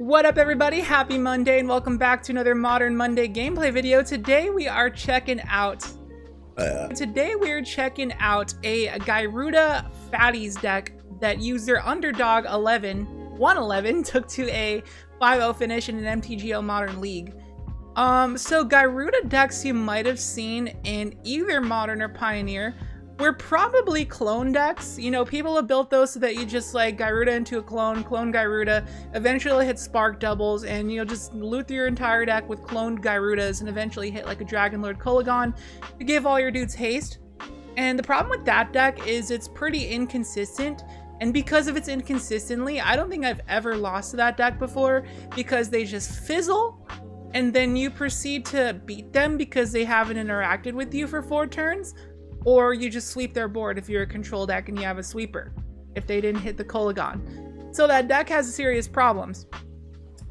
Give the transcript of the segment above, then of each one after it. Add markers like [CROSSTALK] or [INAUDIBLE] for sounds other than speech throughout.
What up everybody? Happy Monday and welcome back to another Modern Monday gameplay video. Today we are checking out uh. Today we're checking out a Gyruda Fatties deck that user Underdog 11 111 [LAUGHS] took to a 5-0 finish in an MTGO Modern League. Um, so Gyruda decks you might have seen in either Modern or Pioneer we're probably clone decks. You know, people have built those so that you just like Gyruda into a clone, clone Gyruda, eventually hit Spark doubles, and you know, just loot your entire deck with cloned Gyrudas and eventually hit like a Dragonlord Kolaghan to give all your dudes haste. And the problem with that deck is it's pretty inconsistent. And because of its inconsistently, I don't think I've ever lost to that deck before because they just fizzle and then you proceed to beat them because they haven't interacted with you for four turns or you just sweep their board if you're a control deck and you have a sweeper, if they didn't hit the Kolaghan. So that deck has serious problems.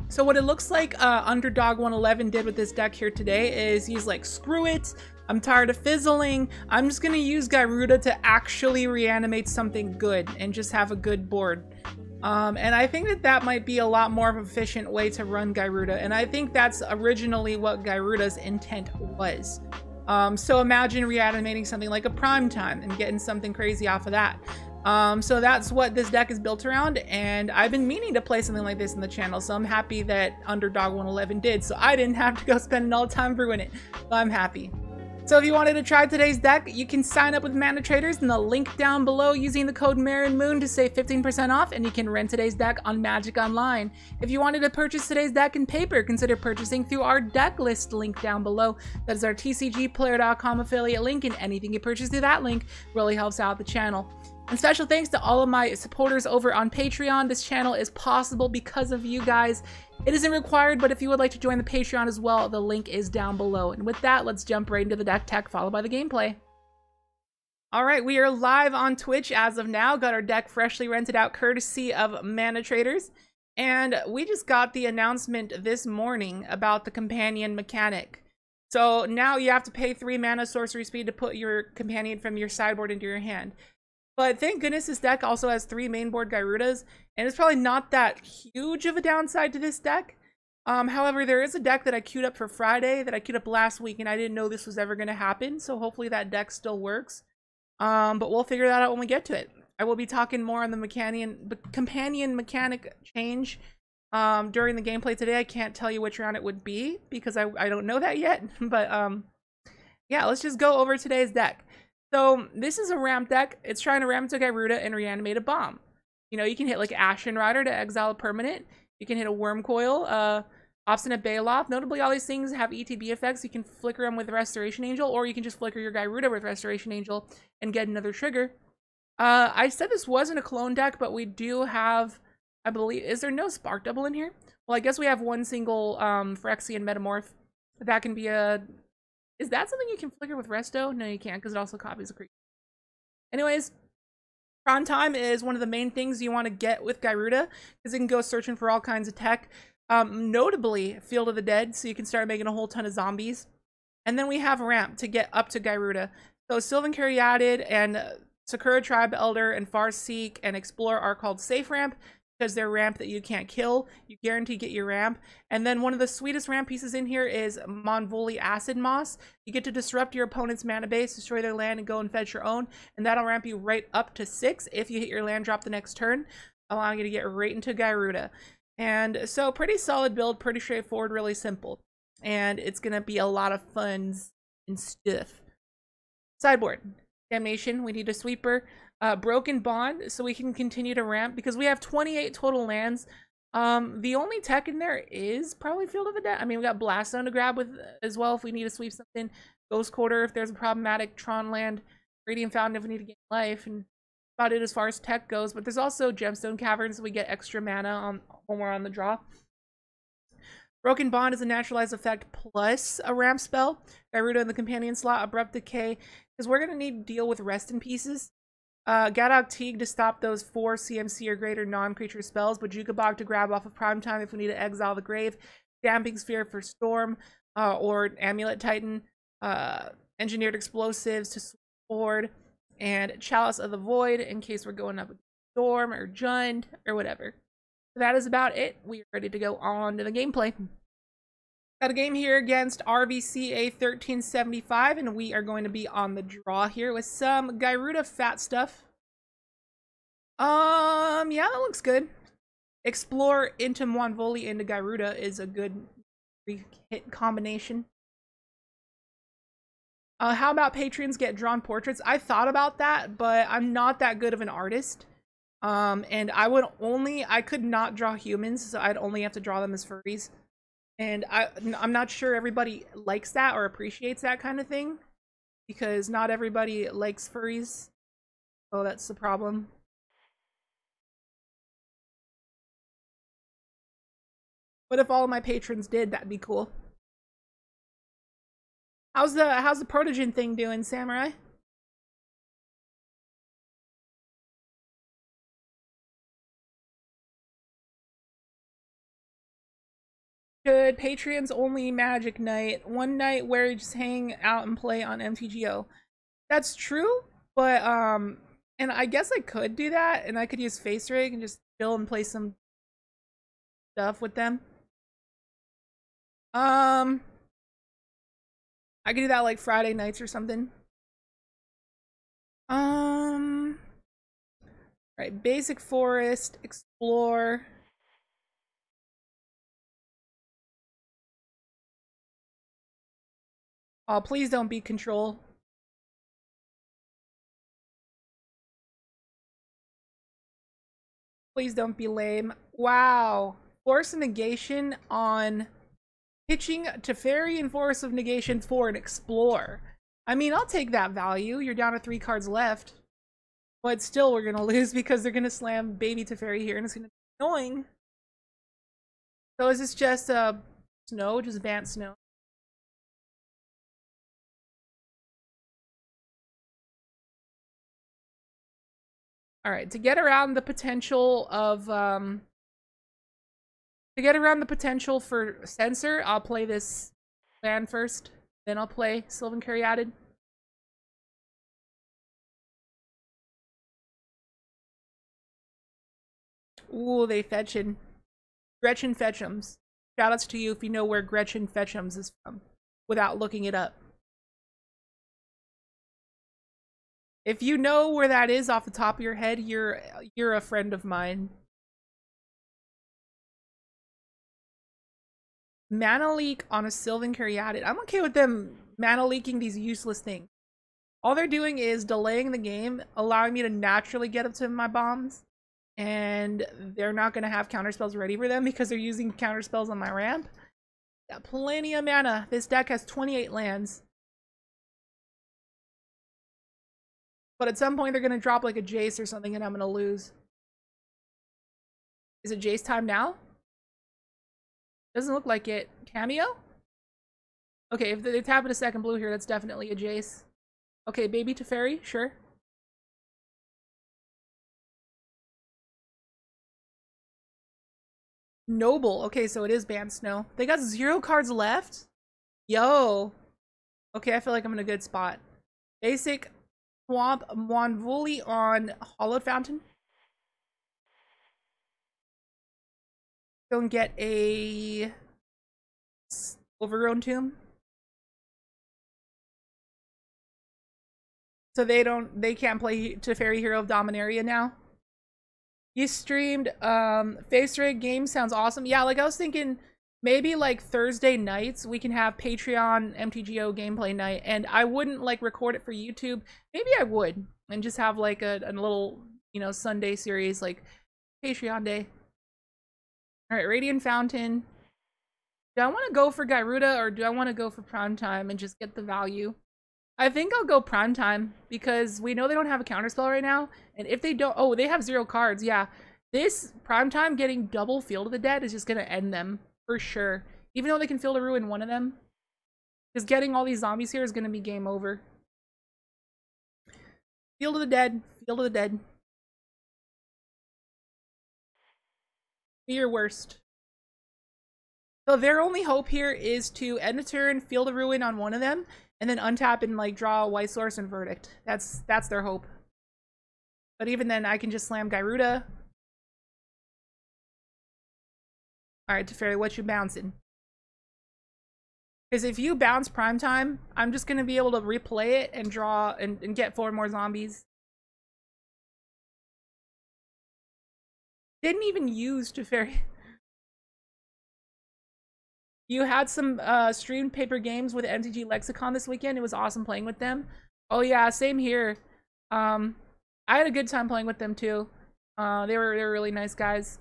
So what it looks like uh, Underdog 111 did with this deck here today is he's like, screw it, I'm tired of fizzling, I'm just gonna use Gyruda to actually reanimate something good and just have a good board. Um, and I think that that might be a lot more of an efficient way to run Gyruda, and I think that's originally what Gyruda's intent was. Um, so imagine reanimating something like a prime time and getting something crazy off of that. Um, so that's what this deck is built around, and I've been meaning to play something like this in the channel, so I'm happy that Underdog 111 did, so I didn't have to go [LAUGHS] spending all the time brewing it. So I'm happy. So if you wanted to try today's deck, you can sign up with ManaTraders in the link down below using the code Moon to save 15% off, and you can rent today's deck on Magic Online. If you wanted to purchase today's deck in paper, consider purchasing through our deck list link down below. That is our TCGplayer.com affiliate link, and anything you purchase through that link really helps out the channel. And special thanks to all of my supporters over on Patreon. This channel is possible because of you guys. It isn't required, but if you would like to join the Patreon as well, the link is down below. And with that, let's jump right into the deck tech, followed by the gameplay. All right, we are live on Twitch as of now. Got our deck freshly rented out courtesy of ManaTraders. And we just got the announcement this morning about the companion mechanic. So now you have to pay three mana sorcery speed to put your companion from your sideboard into your hand. But thank goodness this deck also has three mainboard Gyrudas, and it's probably not that huge of a downside to this deck. Um, however, there is a deck that I queued up for Friday that I queued up last week, and I didn't know this was ever going to happen, so hopefully that deck still works. Um, but we'll figure that out when we get to it. I will be talking more on the mechanion, companion mechanic change um, during the gameplay today. I can't tell you which round it would be because I, I don't know that yet. [LAUGHS] but um, yeah, let's just go over today's deck. So this is a ramp deck. It's trying to ramp to Gyruda and reanimate a bomb. You know, you can hit like Ashen Rider to exile a permanent. You can hit a Wurmcoil, uh, Obstinate Baloth. Notably, all these things have ETB effects. You can flicker them with Restoration Angel, or you can just flicker your Gyruda with Restoration Angel and get another trigger. Uh, I said this wasn't a clone deck, but we do have, I believe, is there no Spark Double in here? Well, I guess we have one single um, Phyrexian Metamorph. That can be a is that something you can flicker with Resto? No, you can't because it also copies a creature. Anyways, Prime Time is one of the main things you want to get with Gyruda because it can go searching for all kinds of tech. Um, notably, Field of the Dead, so you can start making a whole ton of zombies. And then we have Ramp to get up to Gyruda. So Sylvan Caryatid and Sakura Tribe Elder and Farseek and Explorer are called Safe Ramp because they're ramp that you can't kill. You guarantee get your ramp. And then one of the sweetest ramp pieces in here is Mwonvuli Acid Moss. You get to disrupt your opponent's mana base, destroy their land, and go and fetch your own. And that'll ramp you right up to six if you hit your land drop the next turn, allowing you to get right into Gyruda. And so pretty solid build, pretty straightforward, really simple. And it's going to be a lot of fun and stuff. Sideboard. Damnation, we need a sweeper uh, Broken Bond so we can continue to ramp because we have 28 total lands. Um, the only tech in there is probably Field of the Dead. I mean, we got Blast Zone to grab with as well if we need to sweep something. Ghost Quarter if there's a problematic Tron land. Radiant Fountain if we need to gain life. And about it as far as tech goes. But there's also Gemstone Caverns so we get extra mana on, when we're on the draw. Broken Bond is a naturalized effect plus a ramp spell. Gyruda in the companion slot, Abrupt Decay, because we're going to need to deal with Rest in Pieces. Uh, Gaddock Teeg to stop those four CMC or greater non-creature spells, Bojuka Bog to grab off of Prime Time if we need to exile the grave, Damping Sphere for Storm, uh, or Amulet Titan, uh, Engineered Explosives to Sword, and Chalice of the Void in case we're going up with Storm or Jund or whatever. that is about it. We are ready to go on to the gameplay. Got a game here against RVCA 1375, and we are going to be on the draw here with some Gyruda fat stuff. Um, yeah, that looks good. Explore into Mwonvuli into Gyruda is a good hit combination. Uh, how about patrons get drawn portraits? I thought about that, but I'm not that good of an artist. Um, and I would only, I could not draw humans, so I'd only have to draw them as furries. And I, I'm not sure everybody likes that or appreciates that kind of thing because not everybody likes furries. Oh, that's the problem. But if all my patrons did, that'd be cool. How's the how's the protogen thing doing, Samurai? Should Patreons only Magic Night, one night where you just hang out and play on MTGO. That's true, but um, and I guess I could do that, and I could use face rig and just chill and play some stuff with them. Um, I could do that like Friday nights or something. Um, right, basic forest, explore. Oh, please don't be control. Please don't be lame. Wow. Force negation on pitching Teferi and Force of Negation for an Explore. I mean, I'll take that value. You're down to three cards left. But still, we're going [LAUGHS] to lose because they're going to slam Baby Teferi here, and it's going to be annoying. So is this just uh, snow? Just advanced snow? All right, to get around the potential of um, to get around the potential for censor, I'll play this land first. Then I'll play Sylvan Caryatid. Ooh, they fetchin'. Gretchen Fetchums. Shoutouts to you if you know where Gretchen Fetchums is from, without looking it up. If you know where that is off the top of your head, you're you're a friend of mine. mana leak on a Sylvan Caryatid. I'm okay with them mana leaking these useless things. All they're doing is delaying the game, allowing me to naturally get up to my bombs, and they're not going to have counterspells ready for them [LAUGHS] because they're using counterspells on my ramp. Got plenty of mana. This deck has 28 lands. But at some point they're going to drop like a Jace or something and I'm going to lose. Is it Jace time now? Doesn't look like it. Cameo? Okay, if they tap it a second blue here, that's definitely a Jace. Okay, Baby Teferi, sure. Noble. Okay, so it is Bant Snow. They got zero cards left? Yo. Okay, I feel like I'm in a good spot. Basic Swamp Mwonvuli on Hallowed Fountain. go and get a overgrown tomb. So they don't they can't play Teferi, Hero of Dominaria now. You streamed um Face Rig game sounds awesome. Yeah, like I was thinking maybe like Thursday nights we can have Patreon MTGO gameplay night and I wouldn't like record it for YouTube. Maybe I would and just have like a, a little, you know, Sunday series like Patreon day. All right, Radiant Fountain. Do I want to go for Gyruda or do I want to go for Prime Time and just get the value? I think I'll go Prime Time because we know they don't have a counterspell right now. And if they don't, oh, they have zero cards. Yeah, this Prime Time getting double Field of the Dead is just going to end them for sure. Even though they can Field of Ruin one of them. Because getting all these zombies here is going to be game over. Field of the Dead. Field of the Dead. Be your worst. So their only hope here is to end a turn, Field of Ruin on one of them, and then untap and like draw a white source and verdict. That's that's their hope. But even then, I can just slam Gyruda. All right, Teferi, what you bouncing? Because if you bounce prime time, I'm just gonna be able to replay it and draw and, and get four more zombies. Didn't even use Teferi. [LAUGHS] You had some uh, streamed paper games with MTG Lexicon this weekend. It was awesome playing with them. Oh yeah, same here. Um, I had a good time playing with them too. Uh, they were they were really nice guys.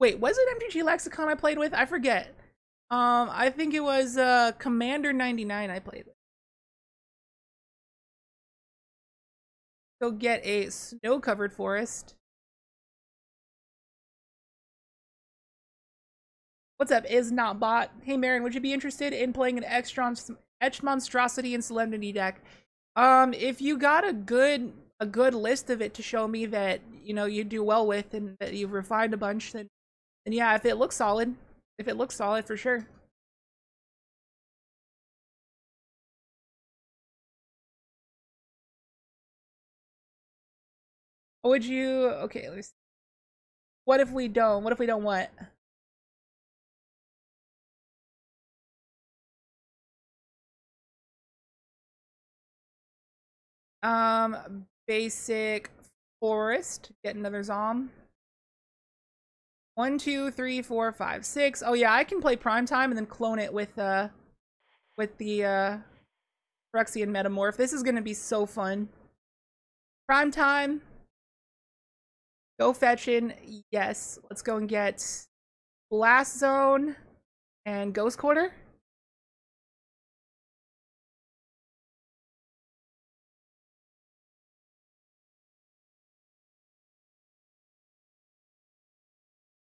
Wait, was it MTG Lexicon I played with? I forget. Um, I think it was uh, Commander 99 I played with. Go get a snow-covered forest. What's up, is not bot? Hey Meryn, would you be interested in playing an Etched Monstrosity and Solemnity deck? Um, if you got a good a good list of it to show me that you know you do well with and that you've refined a bunch, then and yeah, if it looks solid, if it looks solid for sure. Would you, okay, let's, what if we don't? What if we don't what? Um, basic forest, get another zom. One, two, three, four, five, six. Oh yeah, I can play prime time and then clone it with uh with the uh Phyrexian Metamorph. This is gonna be so fun. Prime time. Go fetching. Yes. Let's go and get Blast Zone and Ghost Quarter.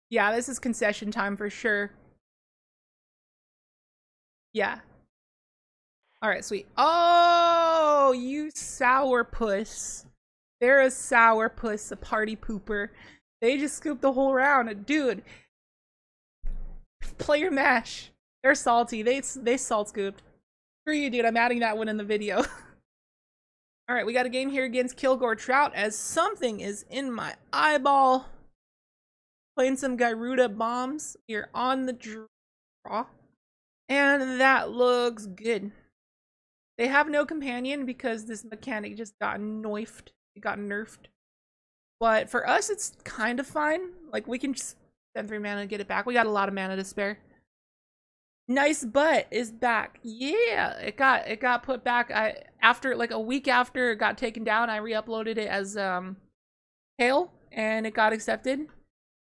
Yeah, this is concession time for sure. Yeah. All right, sweet. Oh, you sourpuss. They're a sourpuss, a party pooper. They just scooped the whole round. Dude, player mash. They're salty. They they salt scooped. Screw you, dude. I'm adding that one in the video. [LAUGHS] All right, we got a game here against Kilgore Trout as something is in my eyeball. Playing some Gyruda bombs. You're on the draw. And that looks good. They have no companion because this mechanic just got knifed. It got nerfed. But for us, it's kind of fine. Like, we can just spend three mana and get it back. We got a lot of mana to spare. Nice butt is back. Yeah, it got it got put back. I after like a week after it got taken down, I re-uploaded it as um Tail and it got accepted.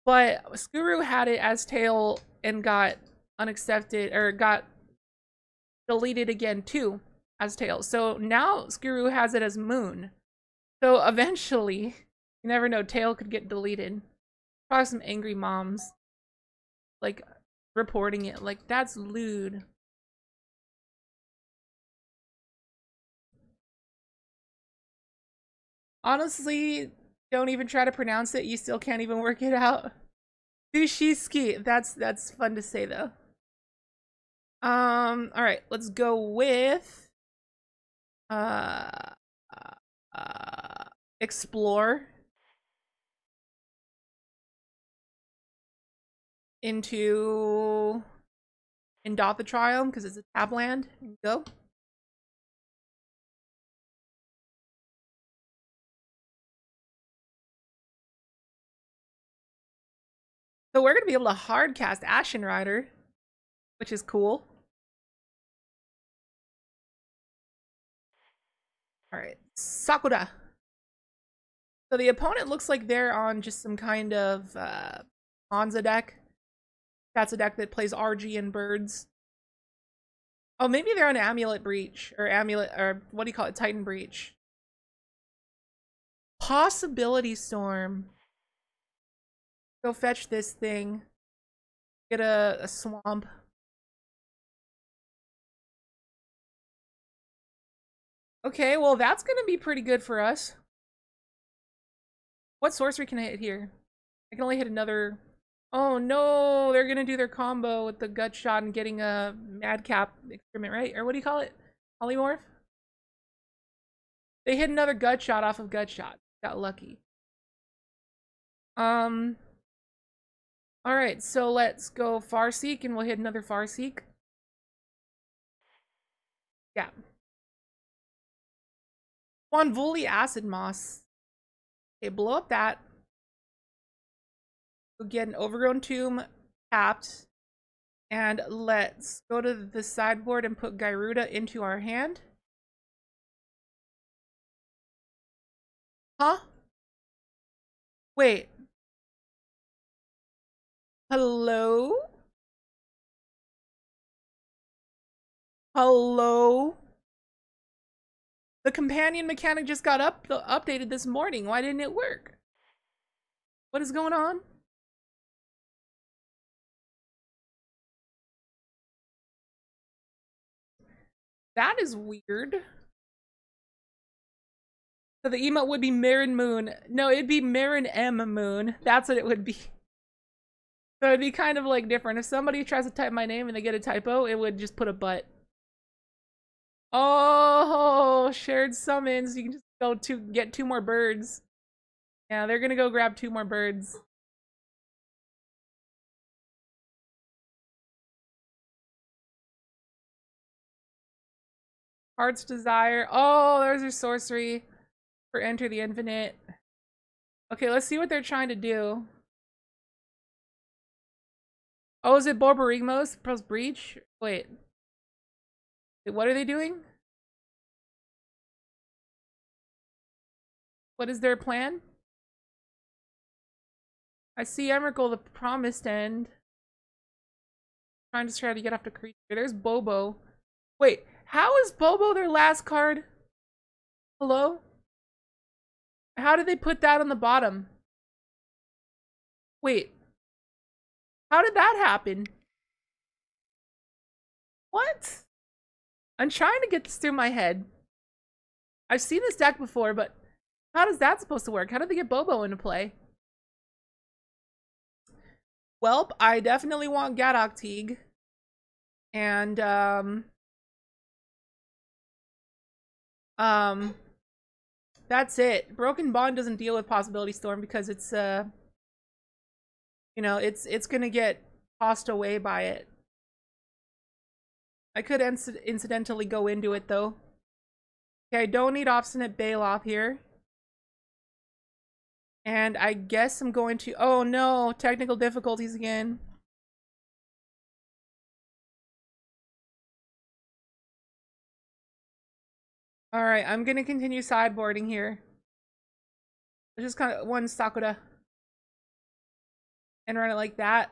But Skuru had it as tail and got unaccepted or got deleted again too as tail. So now Skuru has it as moon. So eventually, [LAUGHS] you never know, tail could get deleted. Probably some angry moms like reporting it like that's lewd. Honestly, don't even try to pronounce it. You still can't even work it out. Sushiski. That's that's fun to say though. Um. All right. Let's go with uh, uh explore into Indatha Triome because it's a tab land. Go. So we're going to be able to hard cast Ashen Rider, which is cool. All right, Sakura. So the opponent looks like they're on just some kind of uh, Hansa deck. That's a deck that plays RG and birds. Oh, maybe they're on Amulet Breach or Amulet or what do you call it? Titan Breach. Possibility Storm. Go fetch this thing. Get a, a swamp. Okay, well that's gonna be pretty good for us. What sorcery can I hit here? I can only hit another... Oh no, they're gonna do their combo with the gut shot and getting a madcap experiment, right? Or what do you call it? Polymorph? They hit another gut shot off of gut shot. Got lucky. Um. All right, so let's go Farseek, and we'll hit another Farseek. Yeah. Mwonvuli Acid Moss. Okay, blow up that. We'll get an Overgrown Tomb tapped. And let's go to the sideboard and put Gyruda into our hand. Huh? Wait. Hello? Hello? The companion mechanic just got up updated this morning. Why didn't it work? What is going on? That is weird. So the emote would be Meryn Moon. No, it'd be Meryn M Moon. That's what it would be. So it'd be kind of like different. If somebody tries to type my name and they get a typo, it would just put a butt. Oh, shared summons. You can just go to get two more birds. Yeah, they're gonna go grab two more birds. Heart's Desire. Oh, there's your sorcery for Enter the Infinite. Okay, let's see what they're trying to do. Oh, is it Borborygmos plus Breach? Wait. Wait. What are they doing? What is their plan? I see Emrakul, the Promised End. Trying to try to get off the creature. There's Bobo. Wait, how is Bobo their last card? Hello? How did they put that on the bottom? Wait. How did that happen? What? I'm trying to get this through my head. I've seen this deck before, but how does that supposed to work? How did they get Bobo into play? Welp, I definitely want Gaddock Teeg. And, um... Um, that's it. Broken Bond doesn't deal with Possibility Storm because it's uh, you know, it's it's gonna get tossed away by it. I could inc incidentally go into it though. Okay, I don't need Obstinate Baloth here. And I guess I'm going to... Oh no, technical difficulties again. All right, I'm gonna continue sideboarding here. Just kind of one Sakura. And run it like that.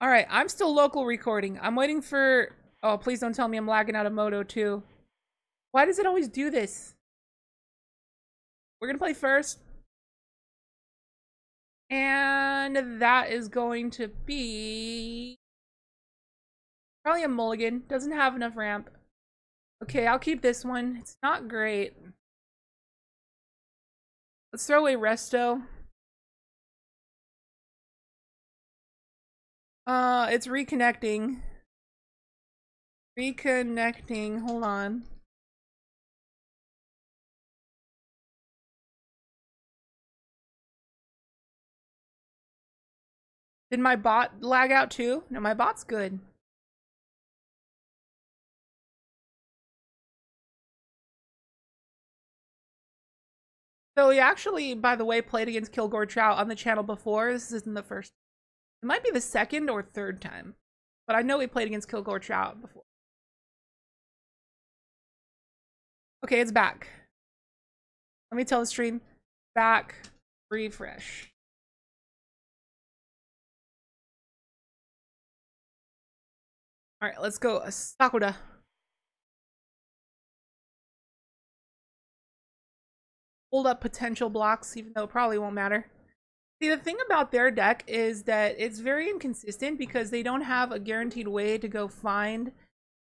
All right, I'm still local recording. I'm waiting for... Oh, please don't tell me I'm lagging out of Moto too. Why does it always do this? We're gonna play first. And that is going to be... Probably a mulligan. Doesn't have enough ramp. Okay, I'll keep this one. It's not great. Let's throw away Resto. Uh, it's reconnecting. Reconnecting. Hold on. Did my bot lag out too? No, my bot's good. So we actually, by the way, played against Kilgore Trout on the channel before. This isn't the first. It might be the second or third time. But I know we played against Kilgore Trout before. Okay, it's back. Let me tell the stream. Back. Refresh. Alright, let's go. Sakura. Hold up potential blocks, even though it probably won't matter. See, the thing about their deck is that it's very inconsistent because they don't have a guaranteed way to go find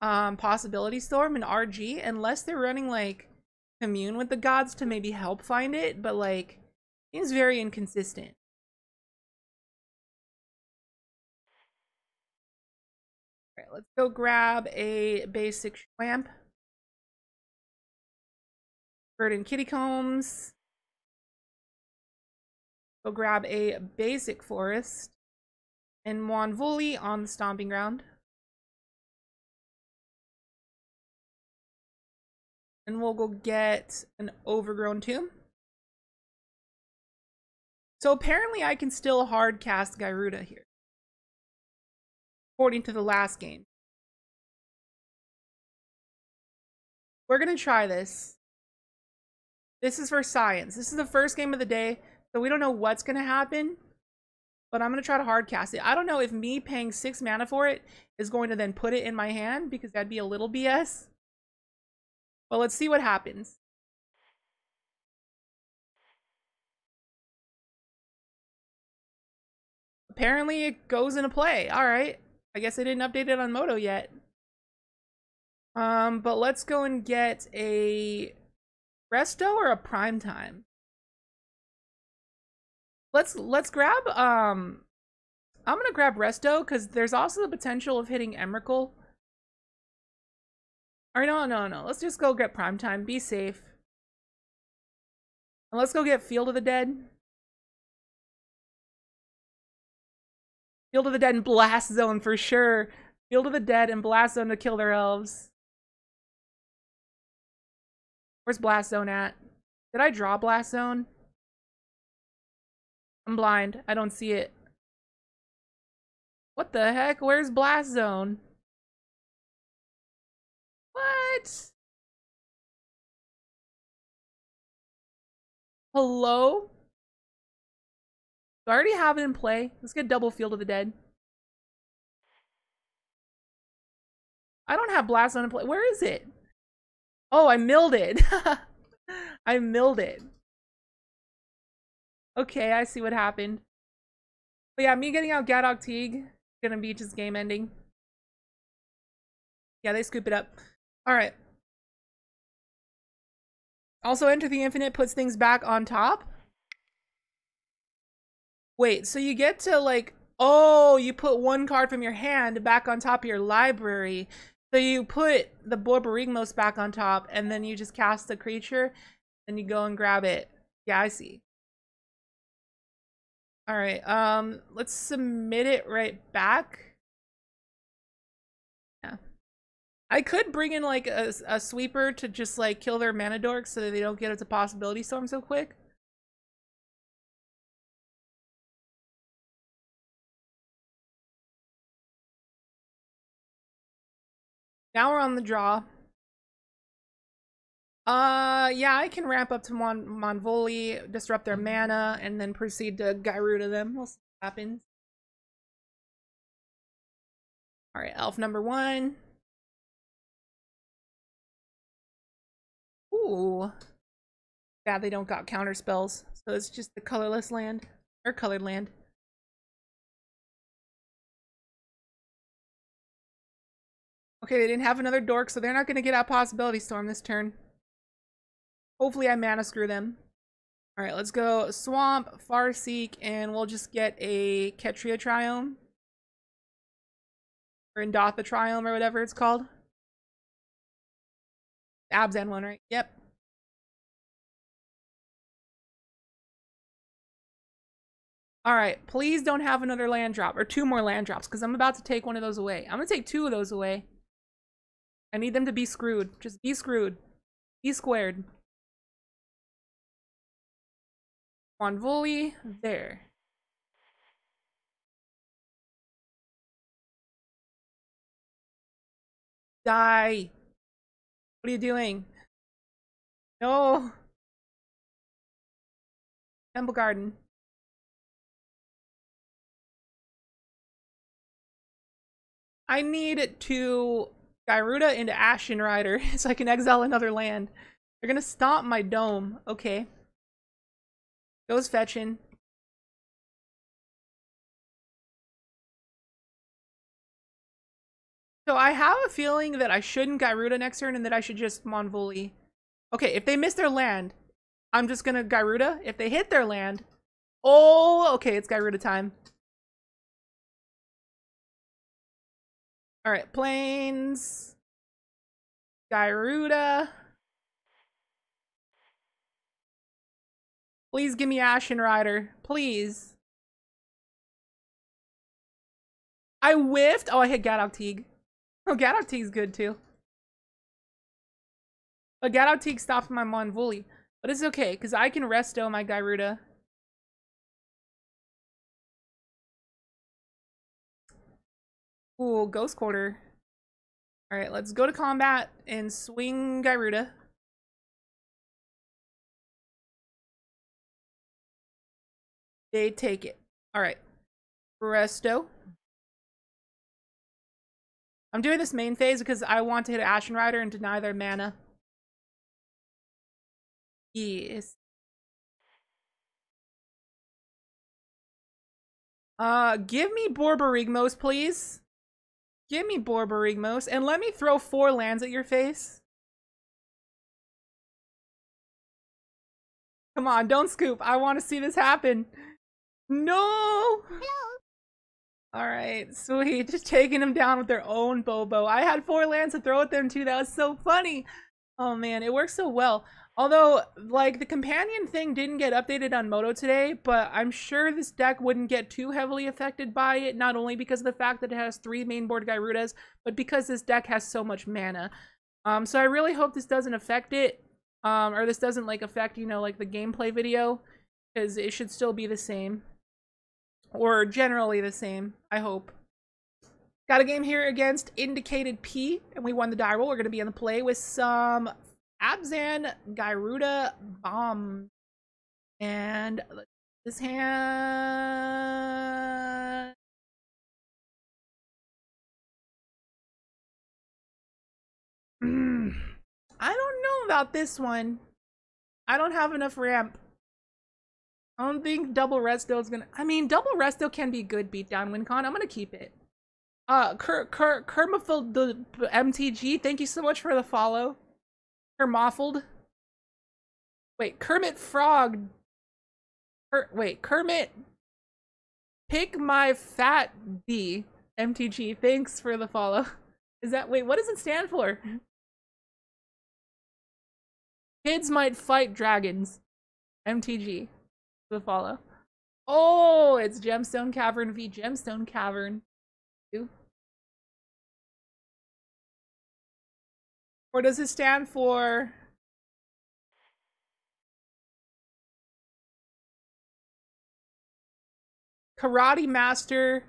um, Possibility Storm and RG unless they're running like Commune with the Gods to maybe help find it, but like, seems very inconsistent. All right, let's go grab a basic Schwamp. Bird and Kitty Combs. Go grab a basic forest and Mwonvuli on the stomping ground. And we'll go get an overgrown tomb. So apparently I can still hard cast Gyruda here. According to the last game. We're going to try this. This is for science. This is the first game of the day, so we don't know what's going to happen. But I'm going to try to hard cast it. I don't know if me paying 6 mana for it is going to then put it in my hand, because that'd be a little BS. But let's see what happens. Apparently it goes into play. Alright. I guess I didn't update it on Moto yet. Um, but let's go and get a Resto or a prime time? Let's let's grab um I'm gonna grab Resto because there's also the potential of hitting Emrakul. Or no, no, no. Let's just go get prime time. Be safe. And let's go get Field of the Dead. Field of the Dead and Blast Zone for sure. Field of the Dead and Blast Zone to kill their elves. Where's Blast Zone at? Did I draw Blast Zone? I'm blind. I don't see it. What the heck? Where's Blast Zone? What? Hello? Do I already have it in play? Let's get double Field of the Dead. I don't have Blast Zone in play. Where is it? Oh, I milled it. [LAUGHS] I milled it. Okay, I see what happened. But yeah, me getting out Gaddock Teeg gonna be just game ending. Yeah, they scoop it up. Alright. Also, Enter the Infinite puts things back on top. Wait, so you get to like, oh, you put one card from your hand back on top of your library. So you put the Borborygmos back on top, and then you just cast the creature, and you go and grab it. Yeah, I see. All right, um, let's submit it right back. Yeah. I could bring in like a, a sweeper to just like kill their mana dorks so that they don't get into possibility storm so quick. Now we're on the draw. Uh, yeah, I can ramp up to Mon Mwonvuli, disrupt their mana, and then proceed to Gyruda them. We'll see what happens. Alright, elf number one. Ooh. Yeah, they don't got counter spells, so it's just the colorless land. Or colored land. Okay, they didn't have another dork, so they're not going to get out Possibility Storm this turn. Hopefully I mana screw them. Alright, let's go Swamp, Farseek, and we'll just get a Ketria Triome. Or Indatha Triome, or whatever it's called. Abzan one, right? Yep. Alright, please don't have another land drop, or two more land drops, because I'm about to take one of those away. I'm going to take two of those away. I need them to be screwed. Just be screwed. Be squared. Mwonvuli, there. Die. What are you doing? No. Temple Garden. I need to Gyruda into Ashen Rider so I can exile another land. They're gonna stomp my dome. Okay. Goes fetching. So I have a feeling that I shouldn't Gyruda next turn and that I should just Mwonvuli. Okay, if they miss their land, I'm just gonna Gyruda. If they hit their land, oh, okay, it's Gyruda time. All right, plains. Gyruda. Please give me Ashen Rider. Please. I whiffed. Oh, I hit Gaddock Teeg. Oh, Gaddock Teeg's good too. But Gaddock Teeg stopped my Mwonvuli. But it's okay, because I can resto my Gyruda. Ooh, Ghost Quarter. Alright, let's go to combat and swing Gyruda. They take it. Alright. Resto. I'm doing this main phase because I want to hit Ashen Rider and deny their mana. Yes. Uh, give me Borborygmos, please. Give me Borborygmos, and let me throw four lands at your face. Come on, don't scoop. I want to see this happen. No! Hello. Alright, sweet. Just taking them down with their own Bobo. I had four lands to throw at them too. That was so funny. Oh man, it works so well. Although, like, the companion thing didn't get updated on Moto today, but I'm sure this deck wouldn't get too heavily affected by it, not only because of the fact that it has three mainboard Gyrudas, but because this deck has so much mana. Um, so I really hope this doesn't affect it, um, or this doesn't, like, affect, you know, like, the gameplay video, because it should still be the same. Or generally the same, I hope. Got a game here against Indicated P, and we won the die roll. We're going to be in the play with some Abzan Gyruda Bomb. And this hand. I don't know about this one. I don't have enough ramp. I don't think double resto is gonna. I mean, double resto can be good beatdown WinCon. I'm gonna keep it. Uh, Ker Ker Kermafil the MTG. Thank you so much for the follow. Kermoffled. Wait, Kermit Frog. Wait, Kermit. Pick my fat D. MTG. Thanks for the follow. Is that wait? What does it stand for? Kids might fight dragons. MTG. The follow. Oh, it's Gemstone Cavern v Gemstone Cavern. Or does it stand for Karate Master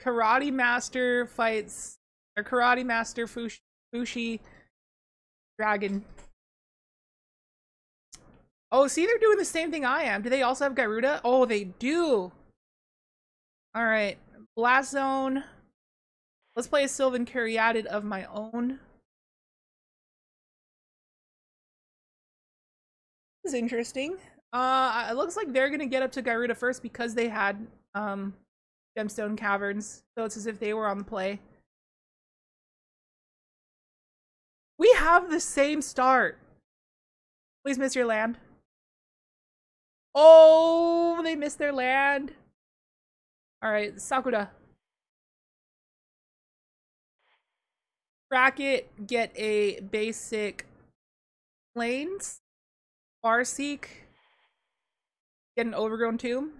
Karate Master fights or Karate Master Fushi, Fushi Dragon. Oh, see, they're doing the same thing I am. Do they also have Gyruda? Oh, they do. All right, Blast Zone. Let's play a Sylvan Caryatid of my own. Is interesting. Uh, it looks like they're gonna get up to Gyruda first because they had um, Gemstone Caverns. So it's as if they were on the play. We have the same start. Please miss your land. Oh, they missed their land. All right, Sakura. Bracket, get a basic plains. Farseek get an overgrown tomb?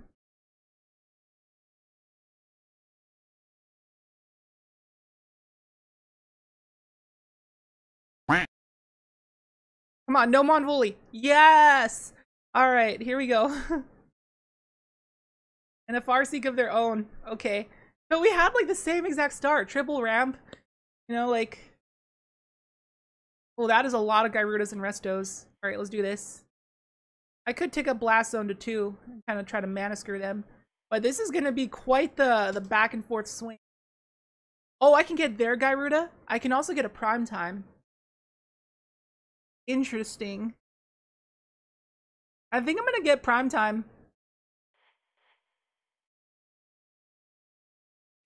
Come on, no Mwonvuli. Yes! Alright, here we go. [LAUGHS] and a Farseek of their own. Okay. But we had like the same exact start. Triple ramp. You know, like... Well, that is a lot of Gyrudas and Restos. Alright, let's do this. I could take a Blast Zone to two and kind of try to mana screw them. But this is going to be quite the, the back and forth swing. Oh, I can get their Gyruda. I can also get a Prime Time. Interesting. I think I'm going to get Prime Time.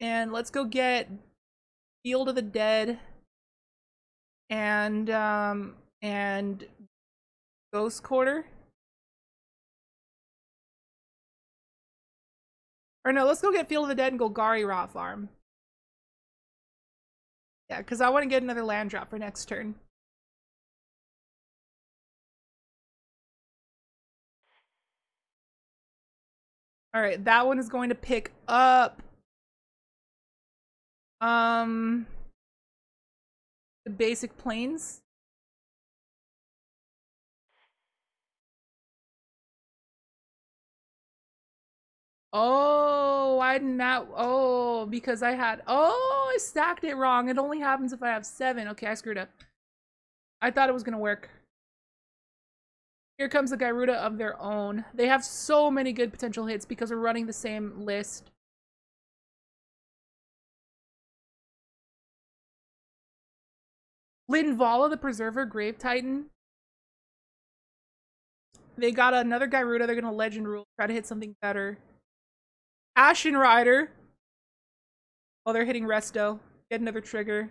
And let's go get Field of the Dead and um and Ghost Quarter. Or no, let's go get Field of the Dead and Golgari Rot Farm. Yeah, because I want to get another land drop for next turn. All right, that one is going to pick up um the basic plains. Oh, why didn't that? Oh, because I had. Oh, I stacked it wrong. It only happens if I have seven. Okay, I screwed up. I thought it was gonna work. Here comes the Gyruda of their own. They have so many good potential hits because we're running the same list. Linvala, the Preserver, Grave Titan. They got another Gyruda. They're going to Legend Rule. Try to hit something better. Ashen Rider. Oh, they're hitting Resto. Get another trigger.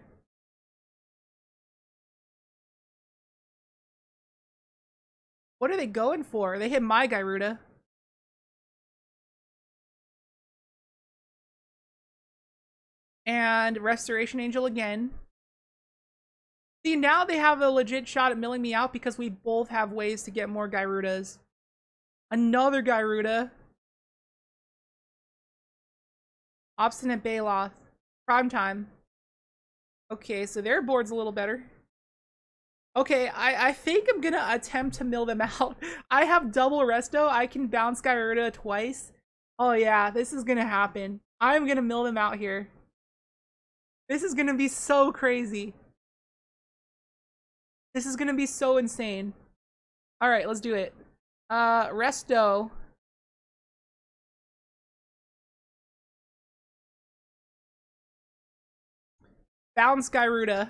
What are they going for? They hit my Gyruda. And Restoration Angel again. See, now they have a legit shot at milling me out because we both have ways to get more Gyrudas. Another Gyruda. Obstinate Baloth. Prime time. Okay, so their board's a little better. Okay, I, I think I'm gonna attempt to mill them [LAUGHS] out. I have double resto. I can bounce Gyruda twice. Oh yeah, this is gonna happen. I'm gonna mill them out here. This is gonna be so crazy. This is gonna be so insane. Alright, let's do it. Uh, resto. Bounce Gyruda.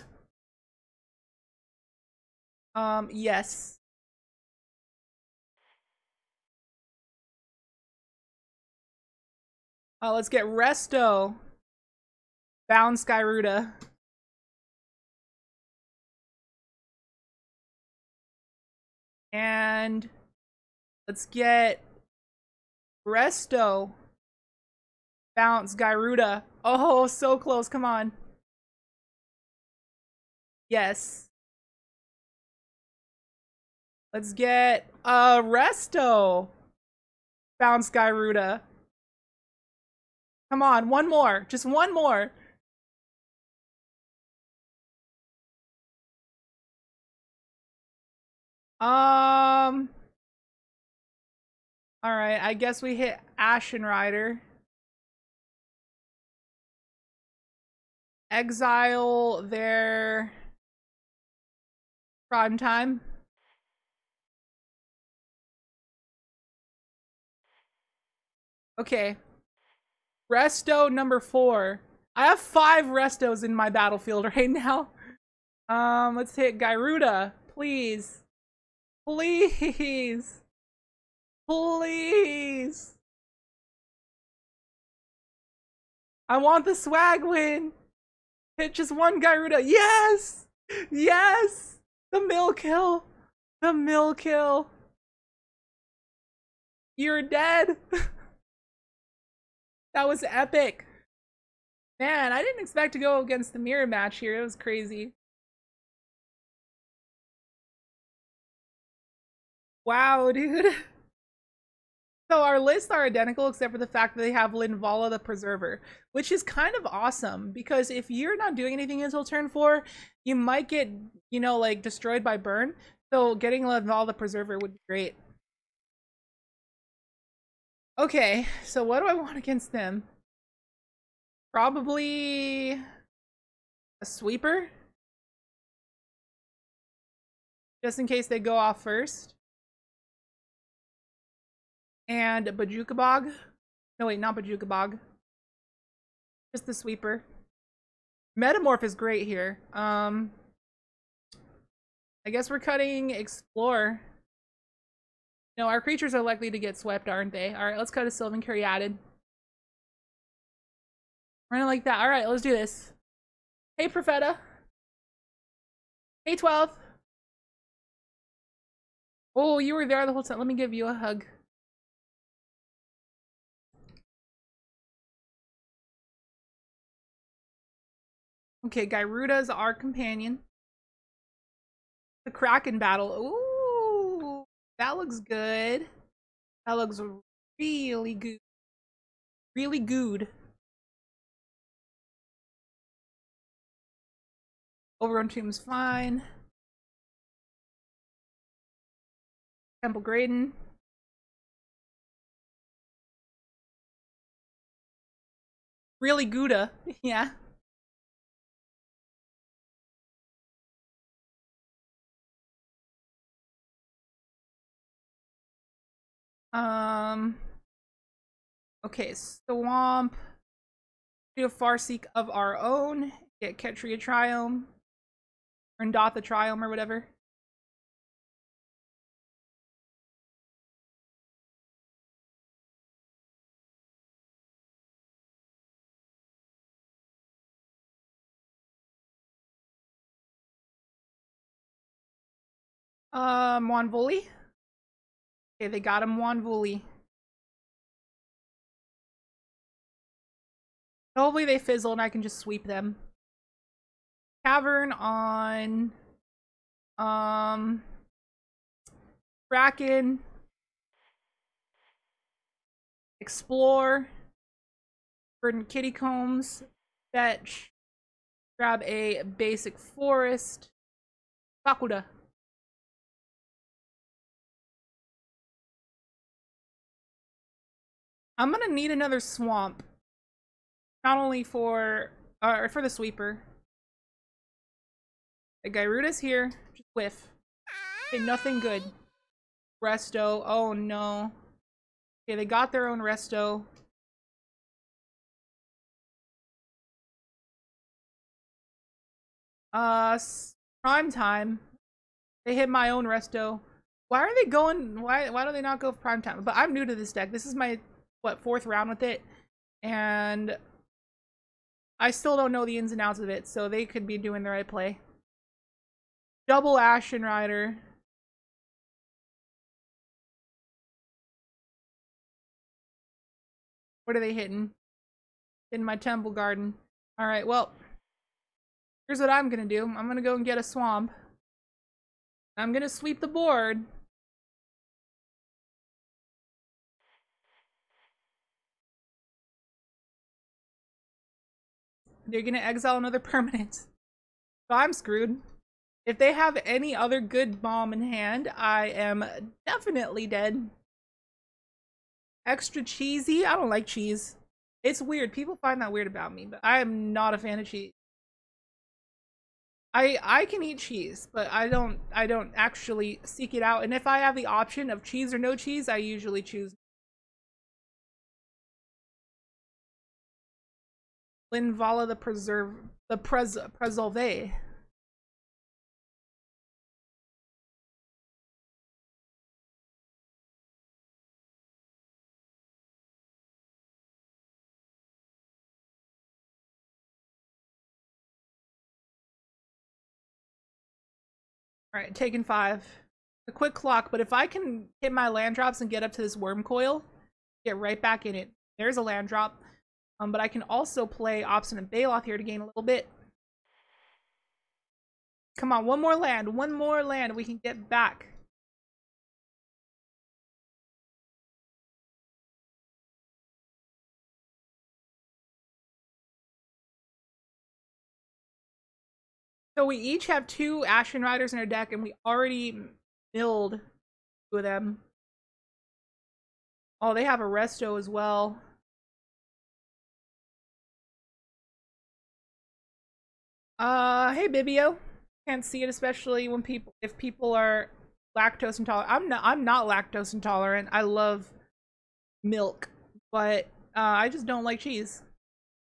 Um, yes. Uh, let's get Resto. Bounce Gyruda. And let's get Resto. Bounce Gyruda. Oh, so close. Come on. Yes. Let's get uh Resto. Bounce Gyruda. Come on, one more. Just one more. Um Alright, I guess we hit Ashen Rider. Exile their prime time. Okay. Resto number four. I have five restos in my battlefield [LAUGHS] right now. Um, let's hit Gyruda, please. Please. Please. I want the swag win. Hit just one Gyruda. Yes! Yes! The mill kill. The mill kill. You're dead. [LAUGHS] That was epic. Man, I didn't expect to go against the mirror match here. It was crazy. Wow, [LAUGHS] dude. So our lists are identical except for the fact that they have Linvala the Preserver, which is kind of awesome because if you're not doing anything until turn four, you might get, you know, like destroyed by burn. So getting Linvala the Preserver would be great. Okay, so what do I want against them? Probably a sweeper. Just in case they go off first. And Bojuka Bog. No, wait, not Bojuka Bog. Just the sweeper. Metamorph is great here. Um, I guess we're cutting Explore. No, our creatures are likely to get swept, aren't they? Alright, let's cut a Sylvan Caryatid. Running like that. Alright, let's do this. Hey, Profeta. Hey, 12. Oh, you were there the whole time. Let me give you a hug. Okay, Gyruda's our companion. The Kraken battle. Ooh. That looks good. That looks really good. Really good. Overgrown Tomb's fine. Temple Garden. Really Gouda. [LAUGHS] yeah. Um. Okay, Swamp. Do a Farseek of our own. Get Ketria Triome. Or Indatha Triome or whatever. Uh, Mwonvuli. Okay, they got him Mwonvuli. Hopefully they fizzle and I can just sweep them. Cavern on... Um... Kraken. Explore. Verdant Catacombs. Fetch. Grab a basic forest. Kakuda. I'm gonna need another swamp. Not only for uh for the sweeper. The Gyruda's here. Just whiff. Okay, nothing good. Resto. Oh no. Okay, they got their own resto. Uh, prime time. They hit my own resto. Why are they going? Why why do they not go prime time? But I'm new to this deck. This is my what fourth round with it, and I still don't know the ins and outs of it. So they could be doing the right play. Double Ashen Rider. What are they hitting? In my temple garden. Alright, well. Here's what I'm gonna do. I'm gonna go and get a swamp. I'm gonna sweep the board. They're gonna exile another [LAUGHS] permanent. So I'm screwed. If they have any other good bomb in hand, I am definitely dead. Extra cheesy? I don't like cheese. It's weird. People find that weird about me, but I am not a fan of cheese. I I can eat cheese, but I don't I don't actually seek it out. And if I have the option of cheese or no cheese, I usually choose Linvala the preserve the pres presolve. Alright, taking five. A quick clock, but if I can hit my land drops and get up to this Wurmcoil, get right back in it. There's a land drop. Um, but I can also play Obstinate Baloth here to gain a little bit. Come on, one more land, one more land, we can get back. So we each have two Ashen Riders in our deck, and we already milled two of them. Oh, they have a Resto as well. Uh, hey Bibio. Can't see it, especially when people, if people are lactose intolerant. I'm not, I'm not lactose intolerant. I love milk, but uh, I just don't like cheese.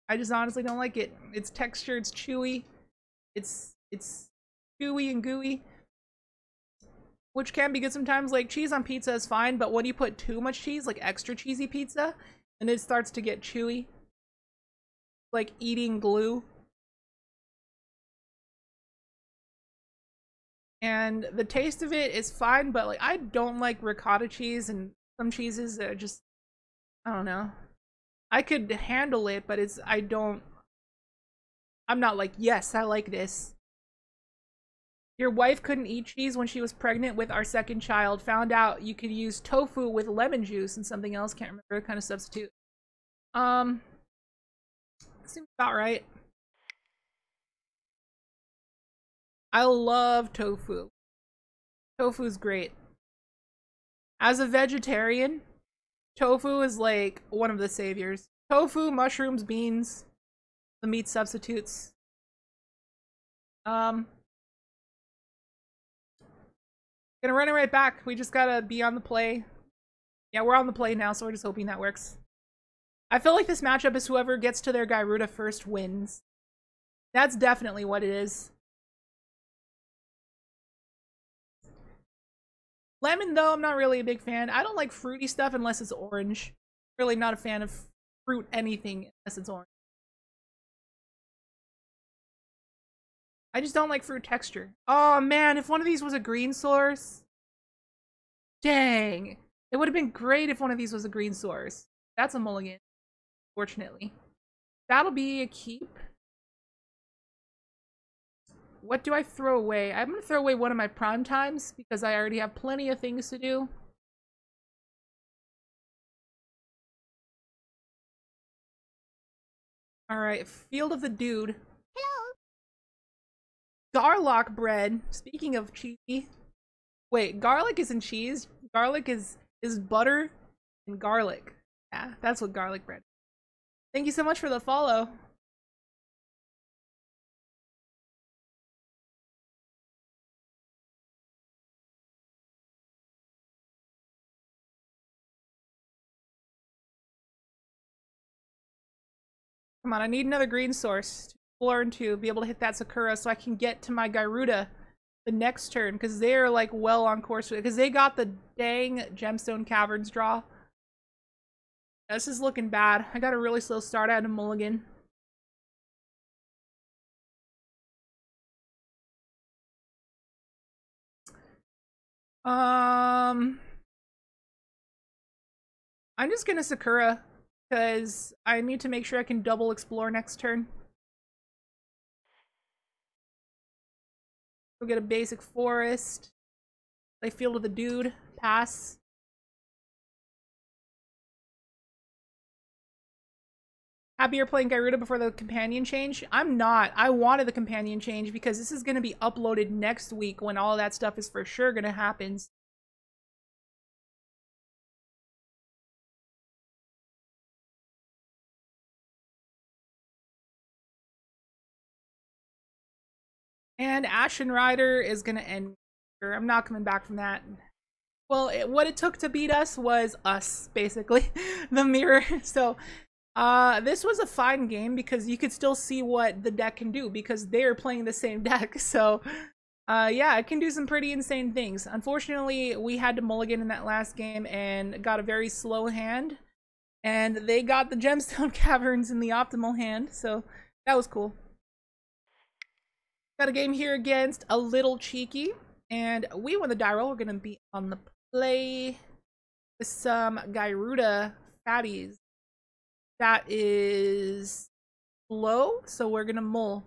I just honestly don't like it. It's texture, it's chewy, it's it's chewy and gooey, which can be good sometimes. Like cheese on pizza is fine, but when you put too much cheese, like extra cheesy pizza, and it starts to get chewy, like eating glue. And the taste of it is fine but like i don't like ricotta cheese and some cheeses that are just i don't know. I could handle it but it's i don't i'm not like yes i like this. Your wife couldn't eat cheese when she was pregnant with our second child found out you could use tofu with lemon juice and something else can't remember kind of substitute. Um, seems about right. I love tofu. Tofu's great. As a vegetarian, tofu is like one of the saviors. Tofu, mushrooms, beans, the meat substitutes. Um, gonna run it right back. We just gotta be on the play. Yeah, we're on the play now, so we're just hoping that works. I feel like this matchup is whoever gets to their Gyruda first wins. That's definitely what it is. Lemon, though, I'm not really a big fan. I don't like fruity stuff unless it's orange. Really not a fan of fruit anything unless it's orange. I just don't like fruit texture. Oh man, if one of these was a green source. Dang. It would have been great if one of these was a green source. That's a mulligan, fortunately. That'll be a keep. What do I throw away? I'm going to throw away one of my prime times because I already have plenty of things to do. Alright, Field of the Dead. Hello. Garlock bread. Speaking of cheesy. Wait, garlic isn't cheese. Garlic is is butter and garlic. Yeah, that's what garlic bread. Thank you so much for the follow. Come on, I need another green source to learn to be able to hit that Sakura so I can get to my Gyruda the next turn because they're like well on course because they got the dang gemstone caverns draw. This is looking bad. I got a really slow start out of mulligan. Um, I'm just gonna Sakura because I need to make sure I can double explore next turn. Go get a basic forest. Play Field of the Dead. Pass. Happy you're playing Gyruda before the companion change? I'm not. I wanted the companion change because this is going to be uploaded next week when all that stuff is for sure going to happen. And Ashen Rider is gonna end. I'm not coming back from that. Well, it, what it took to beat us was us, basically, [LAUGHS] the mirror. [LAUGHS] So, uh, this was a fine game because you could still see what the deck can do because they're playing the same [LAUGHS] deck. So, uh, yeah, it can do some pretty insane things. Unfortunately, we had to mulligan in that last game and got a very slow hand. And they got the Gemstone Caverns in the optimal hand, so that was cool. Got a game here against a little cheeky, and we won the die roll. We're gonna be on the play with some Gyruda fatties. That is low, so we're gonna mull.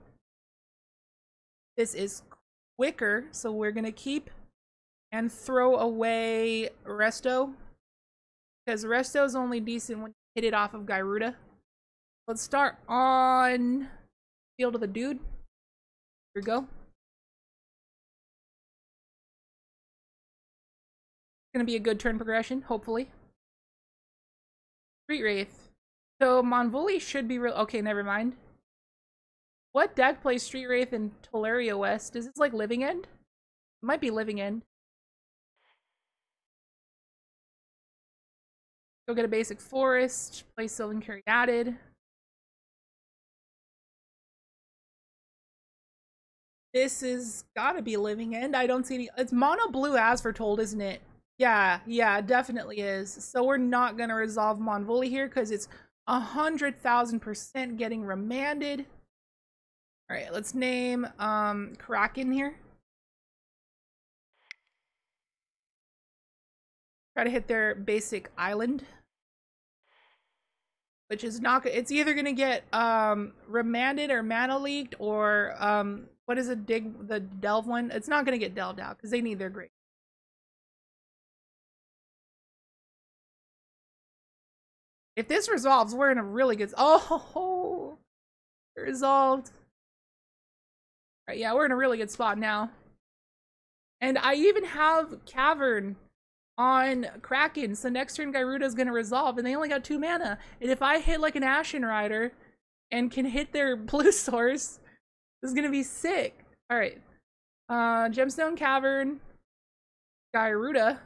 This is quicker, so we're gonna keep and throw away Resto. Because Resto is only decent when you hit it off of Gyruda. Let's start on Field of the Dead. Here we go. It's Gonna be a good turn progression, hopefully. Street Wraith. So Mwonvuli should be real. Okay, never mind. What deck plays Street Wraith in Tolaria West? Is this like Living End? It might be Living End. Go get a basic forest, play Sylvan Caryatid. This is gotta be Living End. I don't see any. It's mono blue As Foretold, isn't it? Yeah, yeah, definitely is. So we're not gonna resolve Mwonvuli here because it's a hundred thousand percent getting remanded. All right, let's name um Kraken here. Try to hit their basic island which is not it's either gonna get um remanded or mana leaked or um what is it dig the delve one it's not gonna get delved out because they need their great If this resolves, we're in a really good... Oh! [LAUGHS] Resolved. Right, yeah, we're in a really good spot now. And I even have Cavern on Kraken, so next turn is gonna resolve, and they only got two mana. And if I hit like an Ashen Rider and can hit their [LAUGHS] blue source, this is gonna be sick. Alright. Uh Gemstone Cavern, Gyruda.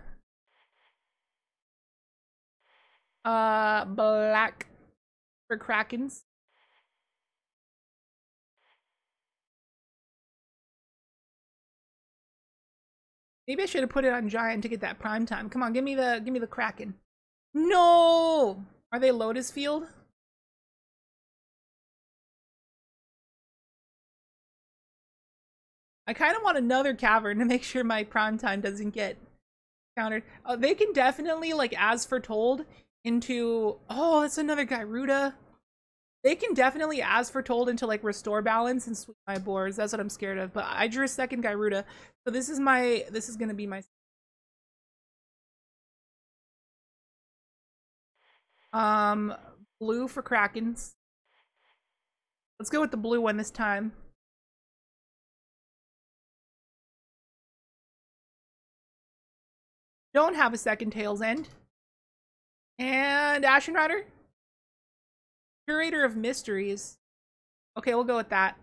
Uh black for Krakens. Maybe I should have put it on Giant to get that prime time. Come on, give me the give me the Kraken. No! Are they Lotus Field? I kind of want another cavern to make sure my prime time doesn't get countered. Oh, they can definitely, like, as foretold, into... Oh, that's another Gyruda. They can definitely, as foretold, into like restore balance and sweep my boards. That's what I'm scared of. But I drew a second Gyruda, so this is my this is gonna be my. Um, blue for Krakens. Let's go with the blue one this time. Don't have a second Tale's End. And Ashen Rider. Curator of Mysteries. Okay, we'll go with that.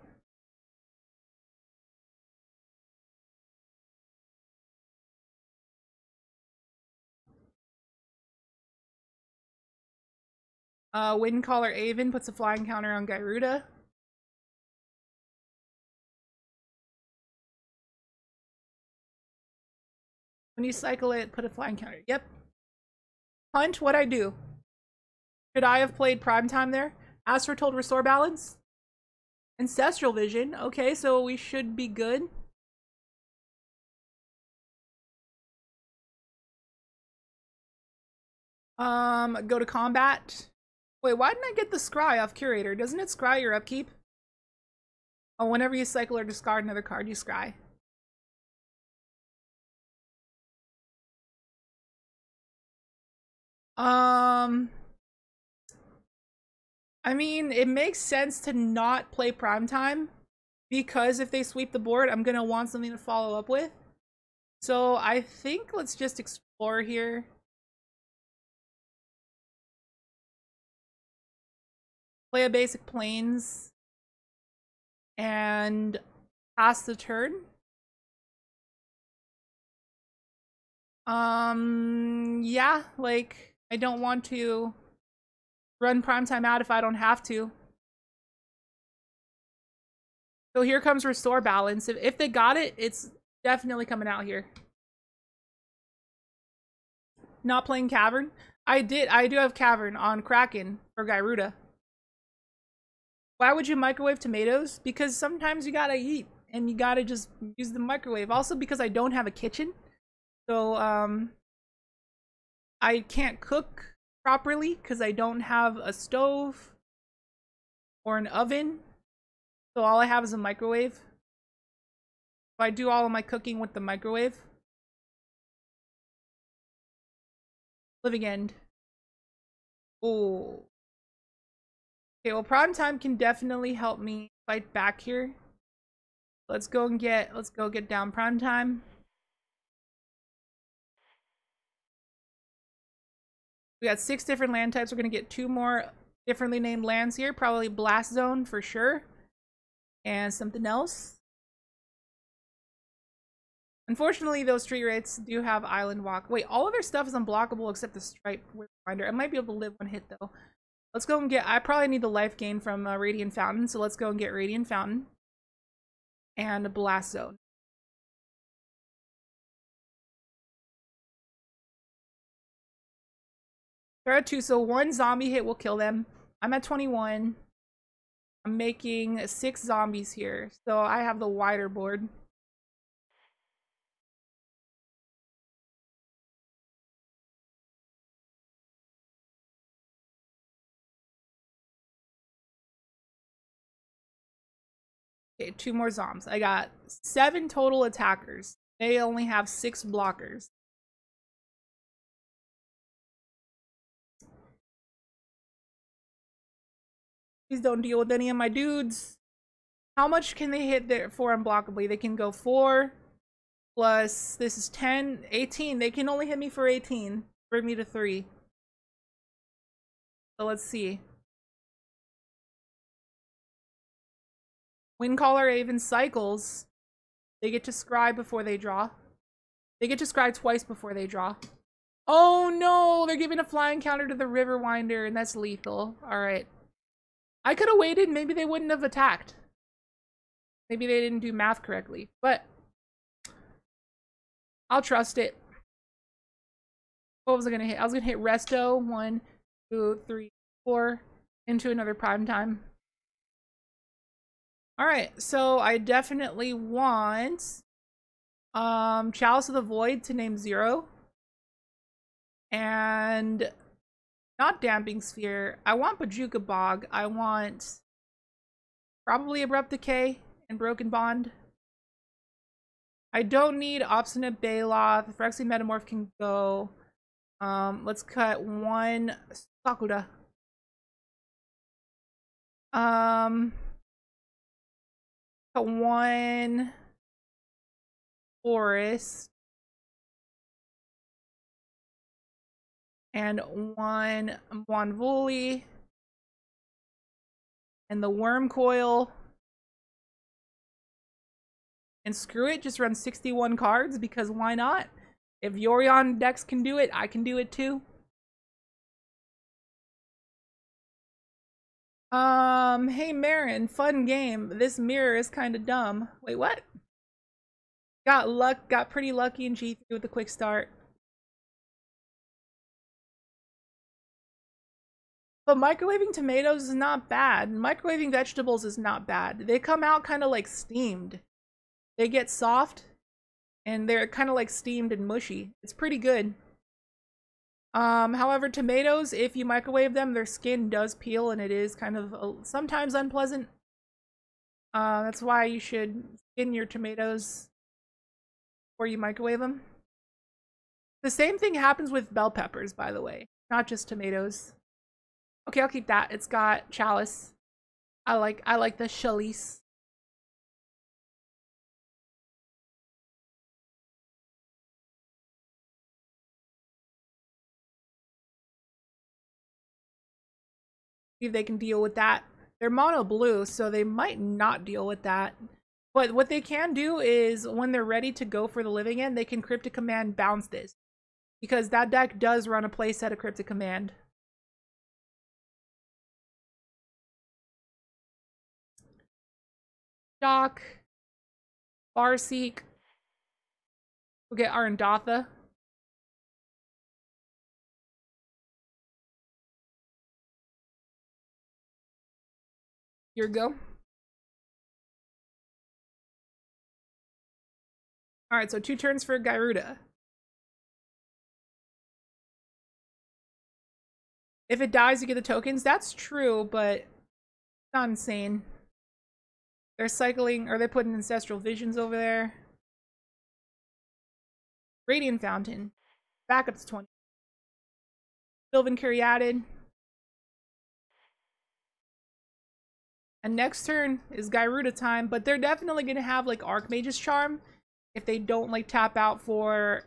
Uh, Windcaller Aven puts a flying counter on Gyruda. When you cycle it, put a flying counter. Yep. Hunt, what I do. Should I have played Prime Time there? As foretold, restore balance? Ancestral vision. Okay, so we should be good. Um, go to combat. Wait, why didn't I get the scry off curator? Doesn't it scry your upkeep? Oh, whenever you cycle or discard another card, you scry. Um, I mean, it makes sense to not play prime time because if they sweep the board, I'm going to want something to follow up with. So I think let's just explore here. Play a basic planes and pass the turn. Um, yeah, like I don't want to run primetime out if I don't have to. So here comes restore balance. If, if they got it, it's definitely coming out here. Not playing Cavern. I did. I do have Cavern on Kraken for Gyruda. Why would you microwave tomatoes? Because sometimes you gotta eat and you gotta just use the microwave. Also because I don't have a kitchen. So, um, I can't cook properly because I don't have a stove or an oven. So all I have is a microwave. So I do all of my cooking with the microwave. Living end. Oh. Okay, well prime time can definitely help me fight back here. Let's go and get let's go get down prime time. We got six different land types. We're going to get two more differently named lands here. Probably Blast Zone for sure. And something else. Unfortunately, those Street Wraiths do have Island Walk. Wait, all of their stuff is unblockable except the Stripe Finder. I might be able to live one hit, though. Let's go and get... I probably need the life gain from uh, Radiant Fountain, so let's go and get Radiant Fountain. And Blast Zone. They're at two, so one zombie hit will kill them. I'm at 21. I'm making six zombies here, so I have the wider board. Okay, two more zombs. I got seven total attackers. They only have six blockers. Please don't deal with any of my dudes. How much can they hit there for unblockably? They can go 4 plus, this is 10, 18. They can only hit me for 18. Bring me to 3. So let's see. Windcaller Aven cycles. They get to scry before they draw. They get to scry twice before they draw. Oh no, they're giving a flying counter to the Riverwinder, and that's lethal. Alright. I could have waited, maybe they wouldn't have attacked. Maybe they didn't do math correctly, but I'll trust it. What was I gonna hit? I was gonna hit Resto. One, two, three, four. Into another prime time. Alright, so I definitely want um Chalice of the Void to name zero. And not Damping Sphere. I want Bojuka Bog. I want probably Abrupt Decay and Broken Bond. I don't need Obstinate Baloth. Phyrexian Metamorph can go. Um, let's cut one Sakura. Um, cut one Forest. And one Mwonvuli. And the worm coil. And screw it, just run 61 cards because why not? If Yorion decks can do it, I can do it too. Um, hey Meryn, fun game. This mirror is kind of dumb. Wait, what? Got luck, got pretty lucky in G3 with the quick start. But microwaving tomatoes is not bad. Microwaving vegetables is not bad. They come out kind of like steamed. They get soft and they're kind of like steamed and mushy. It's pretty good. Um, however, tomatoes, if you microwave them, their skin does peel and it is kind of uh, sometimes unpleasant. Uh, that's why you should skin your tomatoes before you microwave them. The same thing happens with bell peppers, by the way, not just tomatoes. Okay, I'll keep that. It's got chalice. I like I like the chalice. See if they can deal with that. They're mono blue, so they might not deal with that. But what they can do is when they're ready to go for the living end, they can cryptic command bounce this. Because that deck does run a playset of cryptic command. Doc. Farseek. We'll get we go. Alright, so two turns for Gyruda. If it dies, you get the tokens. That's true, but not insane. They're cycling, or they're putting Ancestral Visions over there. Radiant Fountain. Back up to 20. Sylvan Caryatid. And next turn is Gyruda time, but they're definitely going to have like Archmage's Charm if they don't like tap out for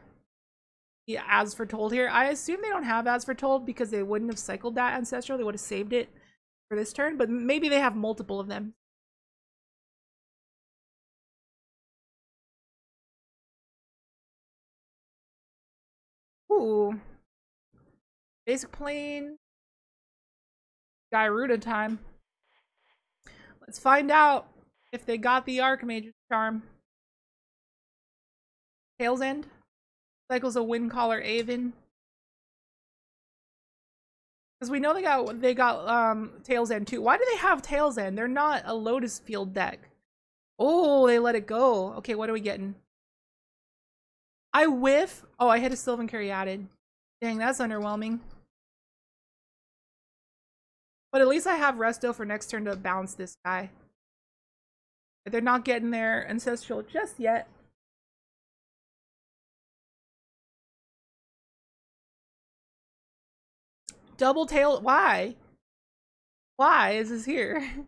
yeah, As Foretold here. I assume they don't have As Foretold because they wouldn't have cycled that Ancestral. They would have saved it for this turn, but maybe they have multiple of them. Ooh. Basic plane. Gyruda time. Let's find out if they got the Archmage's charm. Tale's End. Cycles a Windcaller Aven. Because we know they got they got um Tale's End too. Why do they have Tale's End? They're not a Lotus Field deck. Oh, they let it go. Okay, what are we getting? I whiff. Oh, I hit a Sylvan Caryatid. Dang, that's underwhelming. But at least I have Resto for next turn to bounce this guy. But they're not getting their Ancestral just yet. Double tail. Why? Why is this here?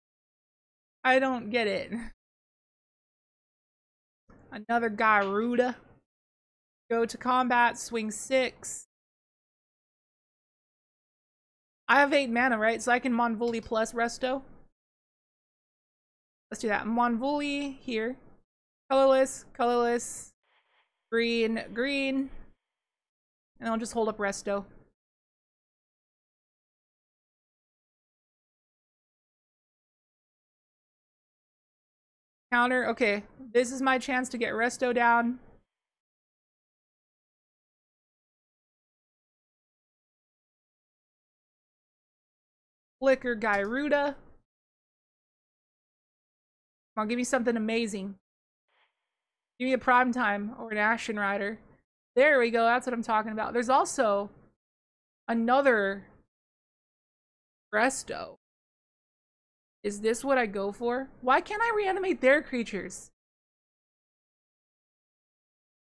[LAUGHS] I don't get it. Another Gyruda. Go to combat, swing six. I have eight mana, right? So I can Mwonvuli plus Resto. Let's do that. Mwonvuli here. Colorless, colorless, green, green. And I'll just hold up Resto. Counter. Okay, this is my chance to get Resto down. Flicker Gyruda. On, give me something amazing. Give me a prime time or an Ashen Rider. There we go. That's what I'm talking about. There's also another Resto. Is this what I go for? Why can't I reanimate their creatures?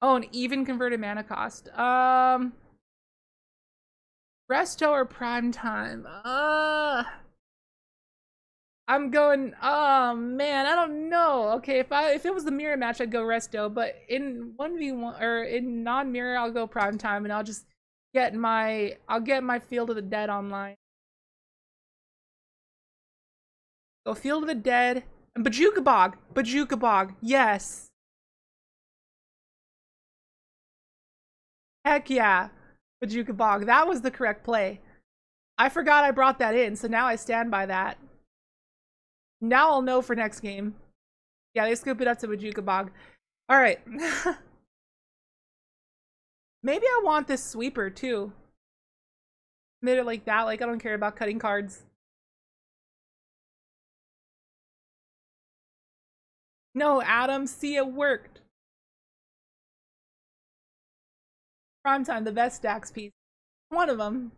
Oh, an even converted mana cost. Um, Resto or Prime Time? Uh, I'm going. Oh man, I don't know. Okay, if I if it was the mirror match, I'd go Resto. But in one v one or in non mirror, I'll go Prime Time, and I'll just get my I'll get my Field of the Dead online. Go Field of the Dead. And Bojuka Bog. Bojuka Bog. Yes. Heck yeah. Bojuka Bog. That was the correct play. I forgot I brought that in, so now I stand by that. Now I'll know for next game. Yeah, they scoop it up to Bojuka Bog. Alright. [LAUGHS] Maybe I want this sweeper too. Made it like that, like I don't care about cutting cards. No, Adam, see it worked. Primetime, the best Dax piece. One of them.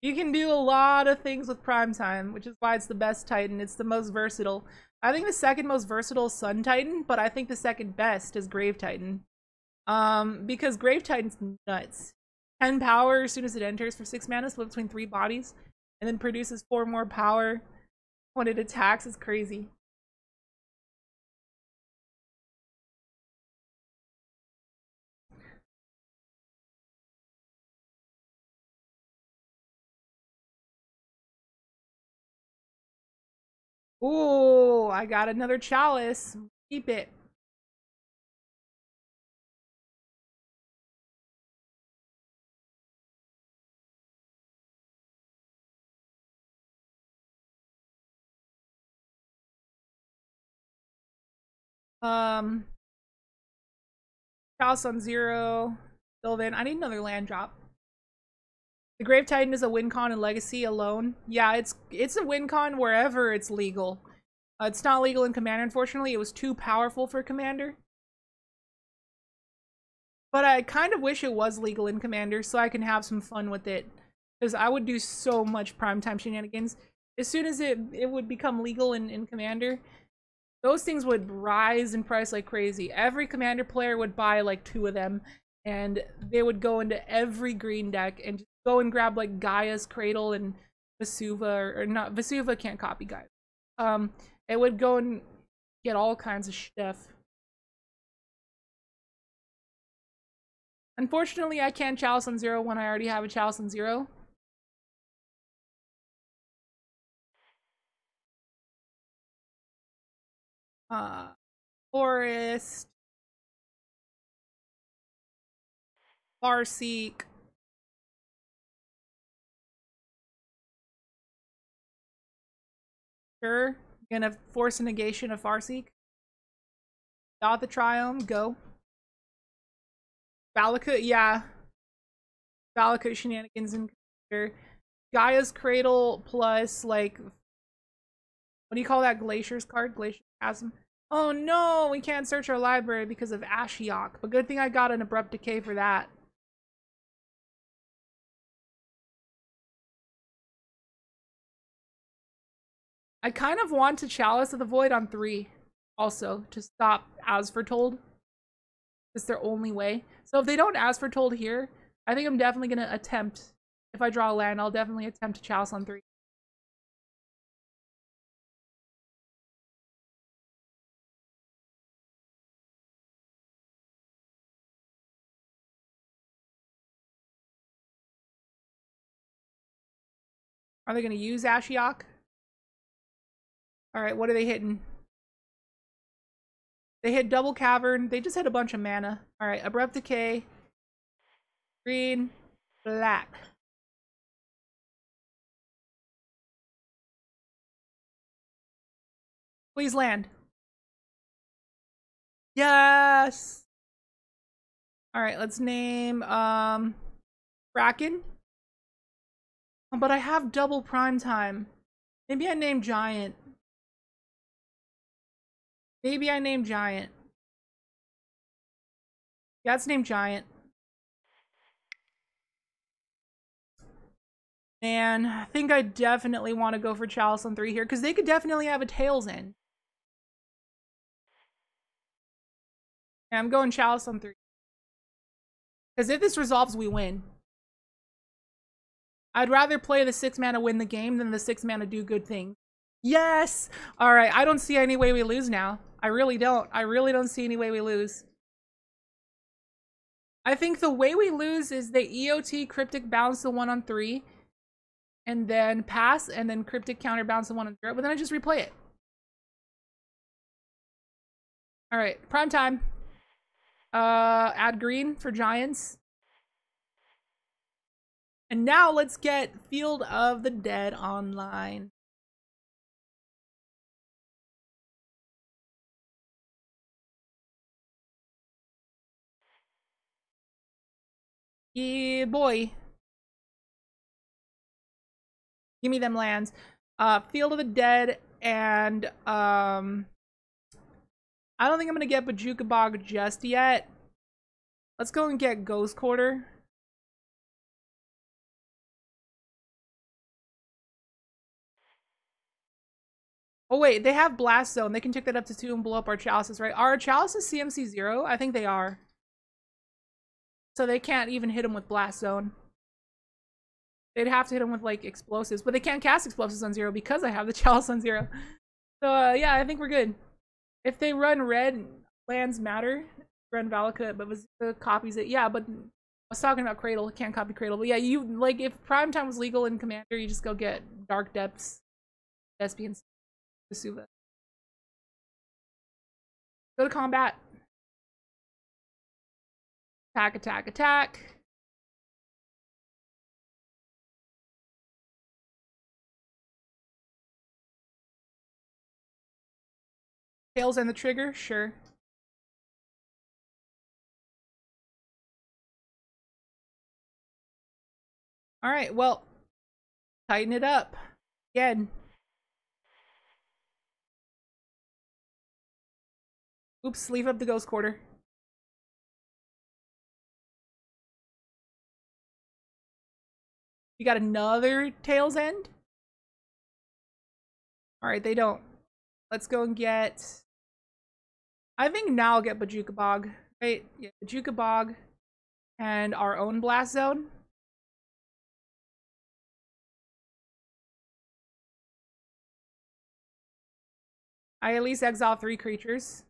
You can do a lot of things with Primetime, which is why it's the best Titan. It's the most versatile. I think the second most versatile is Sun Titan, but I think the second best is Grave Titan. Um, because Grave Titan's nuts. 10 power as soon as it enters for 6 mana, split between 3 bodies, and then produces 4 more power when it attacks. It's crazy. Ooh, I got another chalice. Keep it. Um, Chalice on zero. Sylvan. I need another land drop. The Grave Titan is a win con in Legacy alone. Yeah, it's it's a win con wherever it's legal. Uh, it's not legal in Commander, unfortunately. It was too powerful for Commander. But I kind of wish it was legal in Commander so I can have some fun with it. Because I would do so much primetime shenanigans. As soon as it, it would become legal in, in Commander, those things would rise in price like crazy. Every Commander player would buy like two of them. And they would go into every green deck and go and grab like Gaea's Cradle and Vesuva or, or not Vesuva can't copy Gaia. Um, it would go and get all kinds of stuff. Unfortunately, I can't Chalice on Zero when I already have a Chalice on Zero. Uh, Forest. Farseek. Sure. Gonna force a negation of Farseek. Dot the Triome, go. Valakut, yeah. Valakut shenanigans in computer. Gaea's Cradle plus, like, what do you call that Glacier's card? Glacial Chasm. Oh no, we can't search our library because of Ashiok. But good thing I got an Abrupt Decay for that. I kind of want to Chalice of the Void on three also to stop As Foretold. It's their only way. So if they don't As Foretold here, I think I'm definitely going to attempt if I draw a land, I'll definitely attempt to Chalice on three. Are they going to use Ashiok? All right, what are they hitting? They hit Double Cavern. They just hit a bunch of mana. All right, Abrupt Decay. Green. Black. Please land. Yes! Alright, let's name, um, Kraken. But I have double prime time. Maybe I name Giant. Maybe I name Giant. It's named Giant. And I think I definitely want to go for Chalice on 3 here, because they could definitely have a Tale's End. Yeah, I'm going Chalice on 3. Because if this resolves, we win. I'd rather play the 6 mana win the game than the 6 mana do good things. Yes! Alright, I don't see any way we lose now. I really don't. I really don't see any way we lose. I think the way we lose is the EOT Cryptic bounce the one on three, and then pass, and then Cryptic counterbounce the one on zero, but then I just replay it. All right, prime time. Uh, add green for Giants. And now let's get Field of the Dead online. Yeah, boy. Give me them lands. Uh, Field of the Dead and um, I don't think I'm gonna get Bojuka Bog just yet. Let's go and get Ghost Quarter. Oh wait, they have Blast Zone. They can take that up to two and blow up our chalices, right? Are our chalices CMC zero? I think they are. So they can't even hit him with Blast Zone. They'd have to hit him with like explosives, but they can't cast explosives on zero because I have the [LAUGHS] chalice on zero. So uh, yeah, I think we're good. If they run red, lands matter. Run Valakut, but Vesuva copies it. Yeah, but I was talking about Cradle. Can't copy Cradle. But yeah, you like if Prime Time was legal in Commander, you just go get Dark Depths, Thespian, Vesuva. Go to combat. Attack, attack, attack. Tale's End the trigger? Sure. Alright, well, tighten it up. Again. Oops, leave up the ghost quarter. You got another Tail's End? Alright, they don't. Let's go and get... I think now I'll get Bojuka Bog. Right? Yeah, Bojuka Bog. And our own Blast Zone. I at least exile three creatures.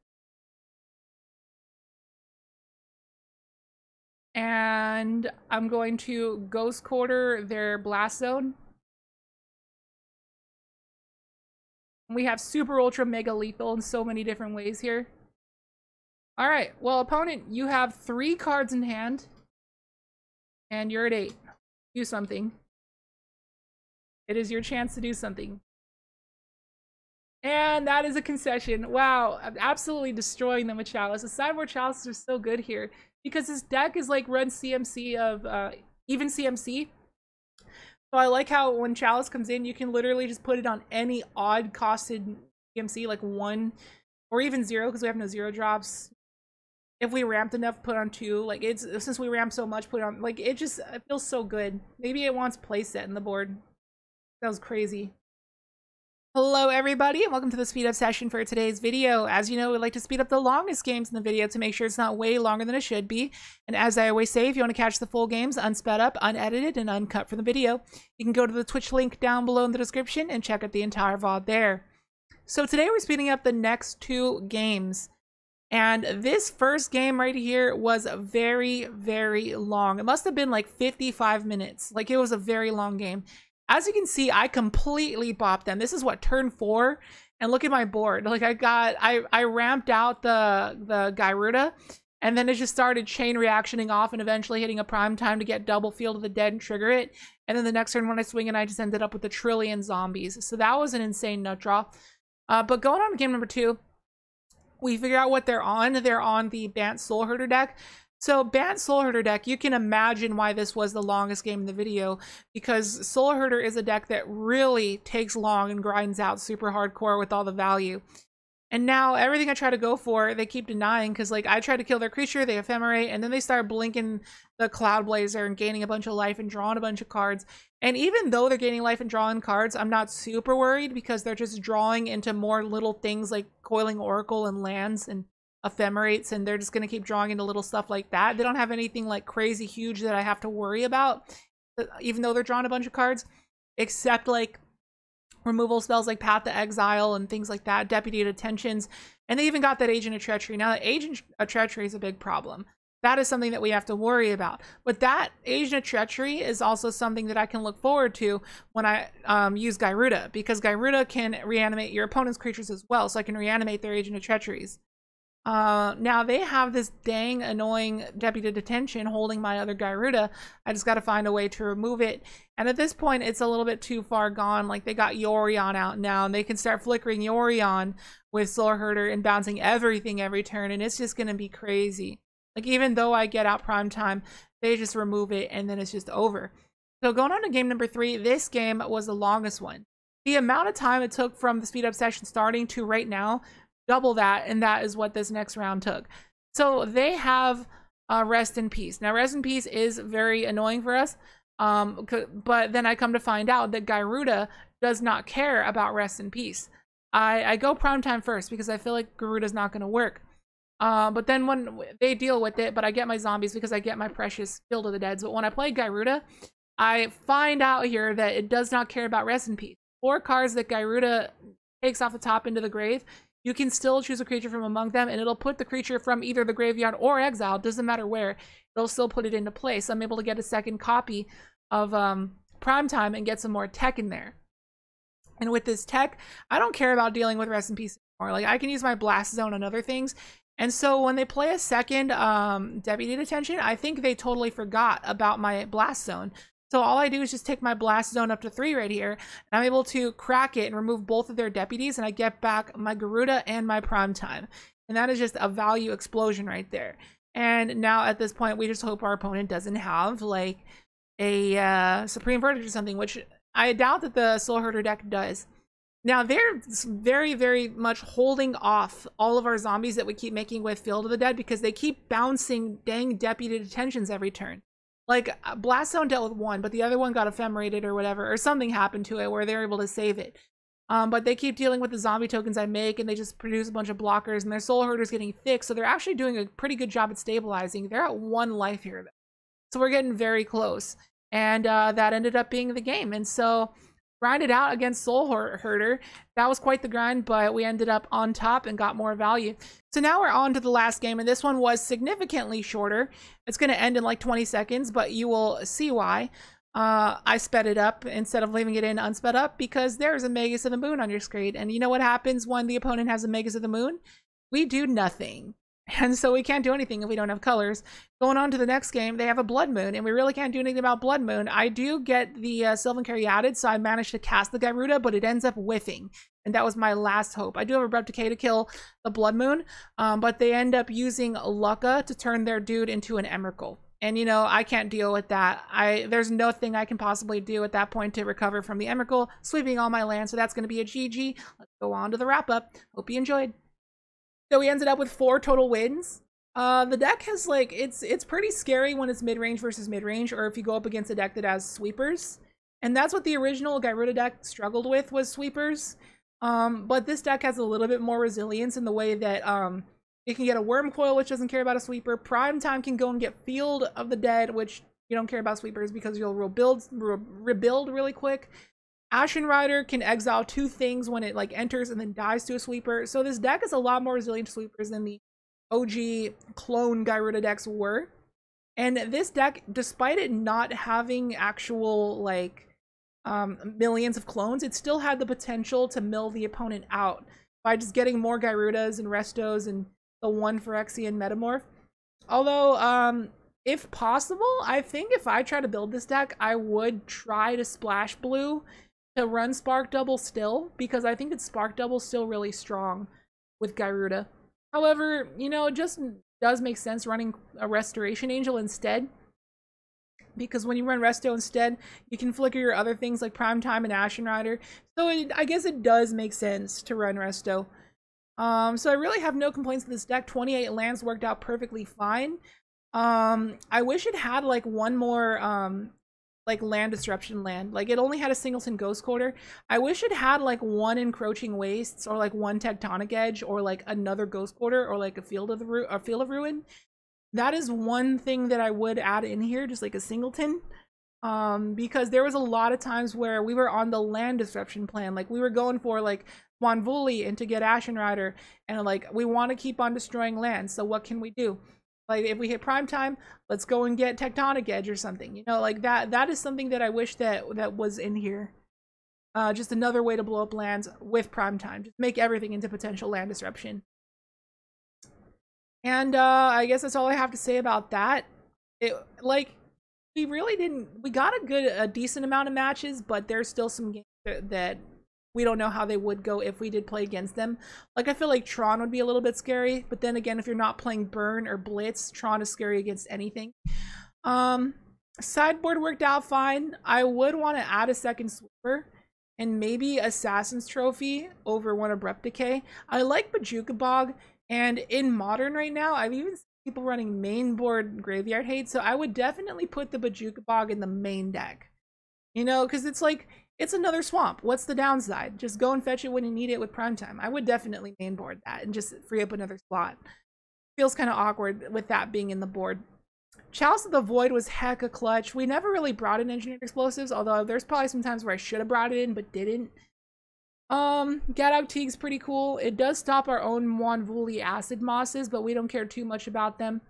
And I'm going to Ghost Quarter their Blast Zone. We have Super Ultra Mega Lethal in so many different ways here. Alright, well opponent, you have three cards in hand. And you're at eight. Do something. It is your chance to do something. And that is a concession. Wow, I'm absolutely destroying them with Chalice. The sideboard Chalices are so good here because this deck is like run CMC of uh, even CMC. So I like how when Chalice comes in, you can literally just put it on any odd costed CMC, like one or even zero, because we have no zero drops. If we ramped enough, put on two. Like it's since we ramp so much, put on like it just it feels so good. Maybe it wants playset in the board. That was crazy. Hello everybody and welcome to the speed up session for today's video. As you know, we like to speed up the longest games in the video to make sure it's not way longer than it should be. And as I always say, if you want to catch the full games unsped up, unedited, and uncut from the video, you can go to the Twitch link down below in the description and check out the entire VOD there. So today we're speeding up the next two games. And this first game right here was very, very long. It must have been like 55 minutes. Like it was a very long game. As you can see, I completely bopped them. This is what turn four, and look at my board. Like I got, I I ramped out the the Gyruda, and then it just started chain reactioning off and eventually hitting a prime time to get double field of the dead and trigger it. And then the next turn when I swing and I just ended up with a trillion zombies. So that was an insane nut draw. Uh, but going on to game number two, we figure out what they're on. They're on the Bant Soul Herder deck. So Bant Soul Herder deck, you can imagine why this was the longest game in the video because Soul Herder is a deck that really takes long and grinds out super hardcore with all the value. And now everything I try to go for, they keep denying because like I try to kill their creature, they ephemerate, and then they start blinking the Cloudblazer and gaining a bunch of life and drawing a bunch of cards. And even though they're gaining life and drawing cards, I'm not super worried because they're just drawing into more little things like Coiling Oracle and lands and ephemerates and they're just going to keep drawing into little stuff like that. They don't have anything like crazy huge that I have to worry about, uh, even though they're drawing a bunch of cards, except like removal spells like Path to Exile and things like that, Deputy Detentions, and they even got that Agent of Treachery. Now, that Agent of Treachery is a big problem. That is something that we have to worry about. But that Agent of Treachery is also something that I can look forward to when I um, use Gyruda, because Gyruda can reanimate your opponent's creatures as well, so I can reanimate their Agent of Treacheries. Uh, now they have this dang annoying deputy detention holding my other Gyruda. I just got to find a way to remove it. And at this point, it's a little bit too far gone. Like they got Yorion out now, and they can start flickering Yorion with Soul Herder and bouncing everything every turn, and it's just gonna be crazy. Like even though I get out prime time, they just remove it, and then it's just over. So going on to game number three, this game was the longest one. The amount of time it took from the speed up session starting to right now double that, and that is what this next round took. So they have uh, Rest in Peace. Now, Rest in Peace is very annoying for us, um, but then I come to find out that Gyruda does not care about Rest in Peace. I, I go Prime Time first because I feel like Gyruda's not going to work. Uh, but then when they deal with it, but I get my zombies because I get my precious Field of the Deads. But when I play Gyruda, I find out here that it does not care about Rest in Peace. Four cards that Gyruda takes off the top into the grave you can still choose a creature from among them and it'll put the creature from either the graveyard or exile, doesn't matter where, it'll still put it into play. So I'm able to get a second copy of um, Prime Time and get some more tech in there. And with this tech, I don't care about dealing with Rest in Peace anymore. Like I can use my Blast Zone on other things. And so when they play a second um, Deputy Detention, I think they totally forgot about my Blast Zone. So all I do is just take my blast zone up to three right here, and I'm able to crack it and remove both of their deputies, and I get back my Gyruda and my prime time. And that is just a value explosion right there. And now at this point, we just hope our opponent doesn't have like a uh, Supreme Verdict or something, which I doubt that the Soul Herder deck does. Now they're very, very much holding off all of our zombies that we keep making with Field of the Dead because they keep bouncing dang deputy detentions every turn. Like uh, Blast Zone dealt with one, but the other one got ephemerated or whatever, or something happened to it where they're able to save it. Um, but they keep dealing with the zombie tokens I make, and they just produce a bunch of blockers, and their soul herder's getting thick, so they're actually doing a pretty good job at stabilizing. They're at one life here, though. so we're getting very close, and uh, that ended up being the game. And so grinded out against Soul Herder. That was quite the grind, but we ended up on top and got more value. So now we're on to the last game, and this one was significantly shorter. It's going to end in like 20 seconds, but you will see why. Uh, I sped it up instead of leaving it in unsped up because there's a Magus of the Moon on your screen. And you know what happens when the opponent has a Magus of the Moon? We do nothing. And so we can't do anything if we don't have colors. Going on to the next game, they have a Blood Moon, and we really can't do anything about Blood Moon. I do get the uh, Sylvan added, so I managed to cast the Gyruda, but it ends up whiffing. And that was my last hope. I do have Abrupt Decay to kill the Blood Moon, um, but they end up using Lukka to turn their dude into an Emrakul. And you know, I can't deal with that. I there's nothing I can possibly do at that point to recover from the Emrakul, sweeping all my land, so that's gonna be a GG. Let's go on to the wrap up. Hope you enjoyed. So we ended up with four total wins. Uh, the deck has like it's it's pretty scary when it's mid range versus mid range, or if you go up against a deck that has sweepers, and that's what the original Gyruda deck struggled with was sweepers. Um, but this deck has a little bit more resilience in the way that um, it can get a Wurmcoil, which doesn't care about a sweeper. Prime Time can go and get Field of the Dead, which you don't care about sweepers because you'll rebuild re rebuild really quick. Ashen Rider can exile two things when it like enters and then dies to a sweeper. So this deck is a lot more resilient to sweepers than the OG clone Gyruda decks were. And this deck, despite it not having actual like um, millions of clones, it still had the potential to mill the opponent out by just getting more Gyrudas and Restos and the one Phyrexian Metamorph. Although, um, if possible, I think if I try to build this deck, I would try to splash blue to run Spark Double still, because I think that Spark Double still really strong with Gyruda. However, you know, it just does make sense running a Restoration Angel instead. Because when you run Resto instead, you can flicker your other things like Prime Time and Ashen Rider. So it, I guess it does make sense to run Resto. Um, so I really have no complaints with this deck. 28 lands worked out perfectly fine. Um, I wish it had like one more um like land disruption land. Like it only had a singleton ghost quarter. I wish it had like one encroaching wastes or like one tectonic edge or like another ghost quarter or like a field of the ru- a field of ruin. That is one thing that I would add in here, just like a singleton. Um, because there was a lot of times where we were on the land disruption plan. Like we were going for like Mwonvuli and to get Ashen Rider and like we want to keep on destroying land. So what can we do? Like if we hit prime time, let's go and get Tectonic Edge or something. You know, like that that is something that I wish that that was in here. Uh, just another way to blow up lands with prime time. Just make everything into potential land disruption. And uh, I guess that's all I have to say about that. It like we really didn't. We got a good, a decent amount of matches, but there's still some games that we don't know how they would go if we did play against them. Like I feel like Tron would be a little bit scary, but then again, if you're not playing Burn or Blitz, Tron is scary against anything. Um, sideboard worked out fine. I would want to add a second sweeper and maybe Assassin's Trophy over one Abrupt Decay. I like Bojuka Bog, and in Modern right now, I've even seen people running main board Graveyard Hate, so I would definitely put the Bojuka Bog in the main deck. You know, because it's like it's another swamp. What's the downside? Just go and fetch it when you need it with prime time. I would definitely mainboard that and just free up another slot. Feels kind of awkward with that being in the board. Chalice of the Void was hecka clutch. We never really brought in engineered explosives, although there's probably some times where I should have brought it in but didn't. Um, Gaddock Teeg's pretty cool. It does stop our own Mwonvuli acid mosses, but we don't care too much about them.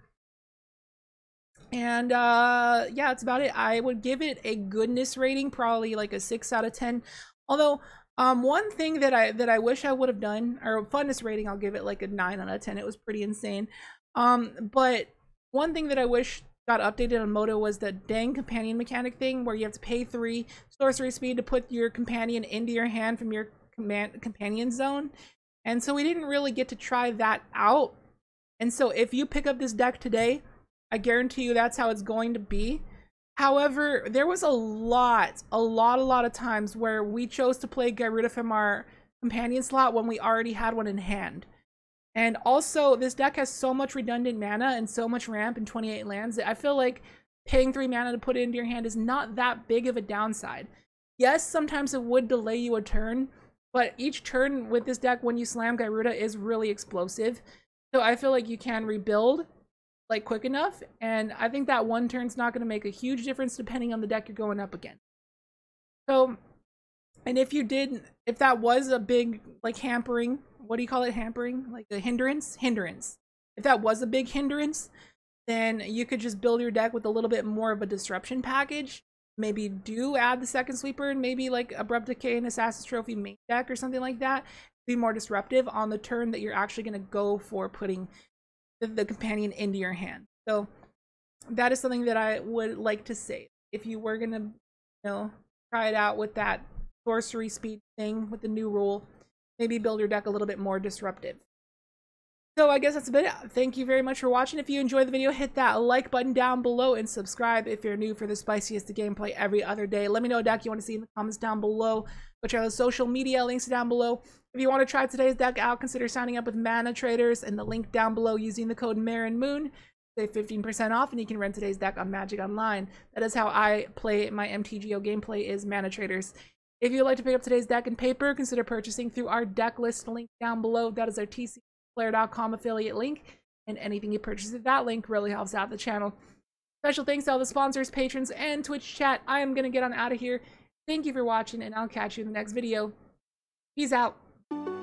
And uh, yeah, that's about it. I would give it a goodness rating, probably like a six out of ten. Although, um, one thing that I that I wish I would have done, or funness rating, I'll give it like a nine out of ten. It was pretty insane. Um, but one thing that I wish got updated on Moto was the dang companion mechanic thing, where you have to pay three sorcery speed to put your companion into your hand from your command companion zone. And so we didn't really get to try that out. And so if you pick up this deck today, I guarantee you that's how it's going to be. However, there was a lot, a lot, a lot of times where we chose to play Gyruda from our companion slot when we already had one in hand. And also, this deck has so much redundant mana and so much ramp and 28 lands that I feel like paying 3 mana to put it into your hand is not that big of a downside. Yes, sometimes it would delay you a turn, but each turn with this deck when you slam Gyruda is really explosive. So I feel like you can rebuild like quick enough. And I think that one turn's not going to make a huge difference depending on the deck you're going up against. So, and if you did, if that was a big like hampering, what do you call it? Hampering, like a hindrance, hindrance. If that was a big hindrance, then you could just build your deck with a little bit more of a disruption package. Maybe do add the second sweeper and maybe like abrupt decay and assassin's trophy main deck or something like that. Be more disruptive on the turn that you're actually going to go for putting the, the companion into your hand. So that is something that I would like to say. If you were gonna, you know, try it out with that sorcery speed thing with the new rule, maybe build your deck a little bit more disruptive. So I guess that's about it. Thank you very much for watching. If you enjoyed the video, hit that like button down below and subscribe if you're new for the spiciest gameplay every other day. Let me know what deck you want to see in the comments down below. Which are the social media links down below. If you want to try today's deck out, consider signing up with ManaTraders and the link down below using the code MerynMoon. Save 15% off and you can rent today's deck on Magic Online. That is how I play my MTGO gameplay is ManaTraders. If you'd like to pick up today's deck and paper, consider purchasing through our deck list link down below. That is our tcgplayer.com affiliate link, and anything you purchase at that link really helps out the channel. Special thanks to all the sponsors, patrons, and Twitch chat. I am going to get on out of here. Thank you for watching, and I'll catch you in the next video. Peace out. Thank you.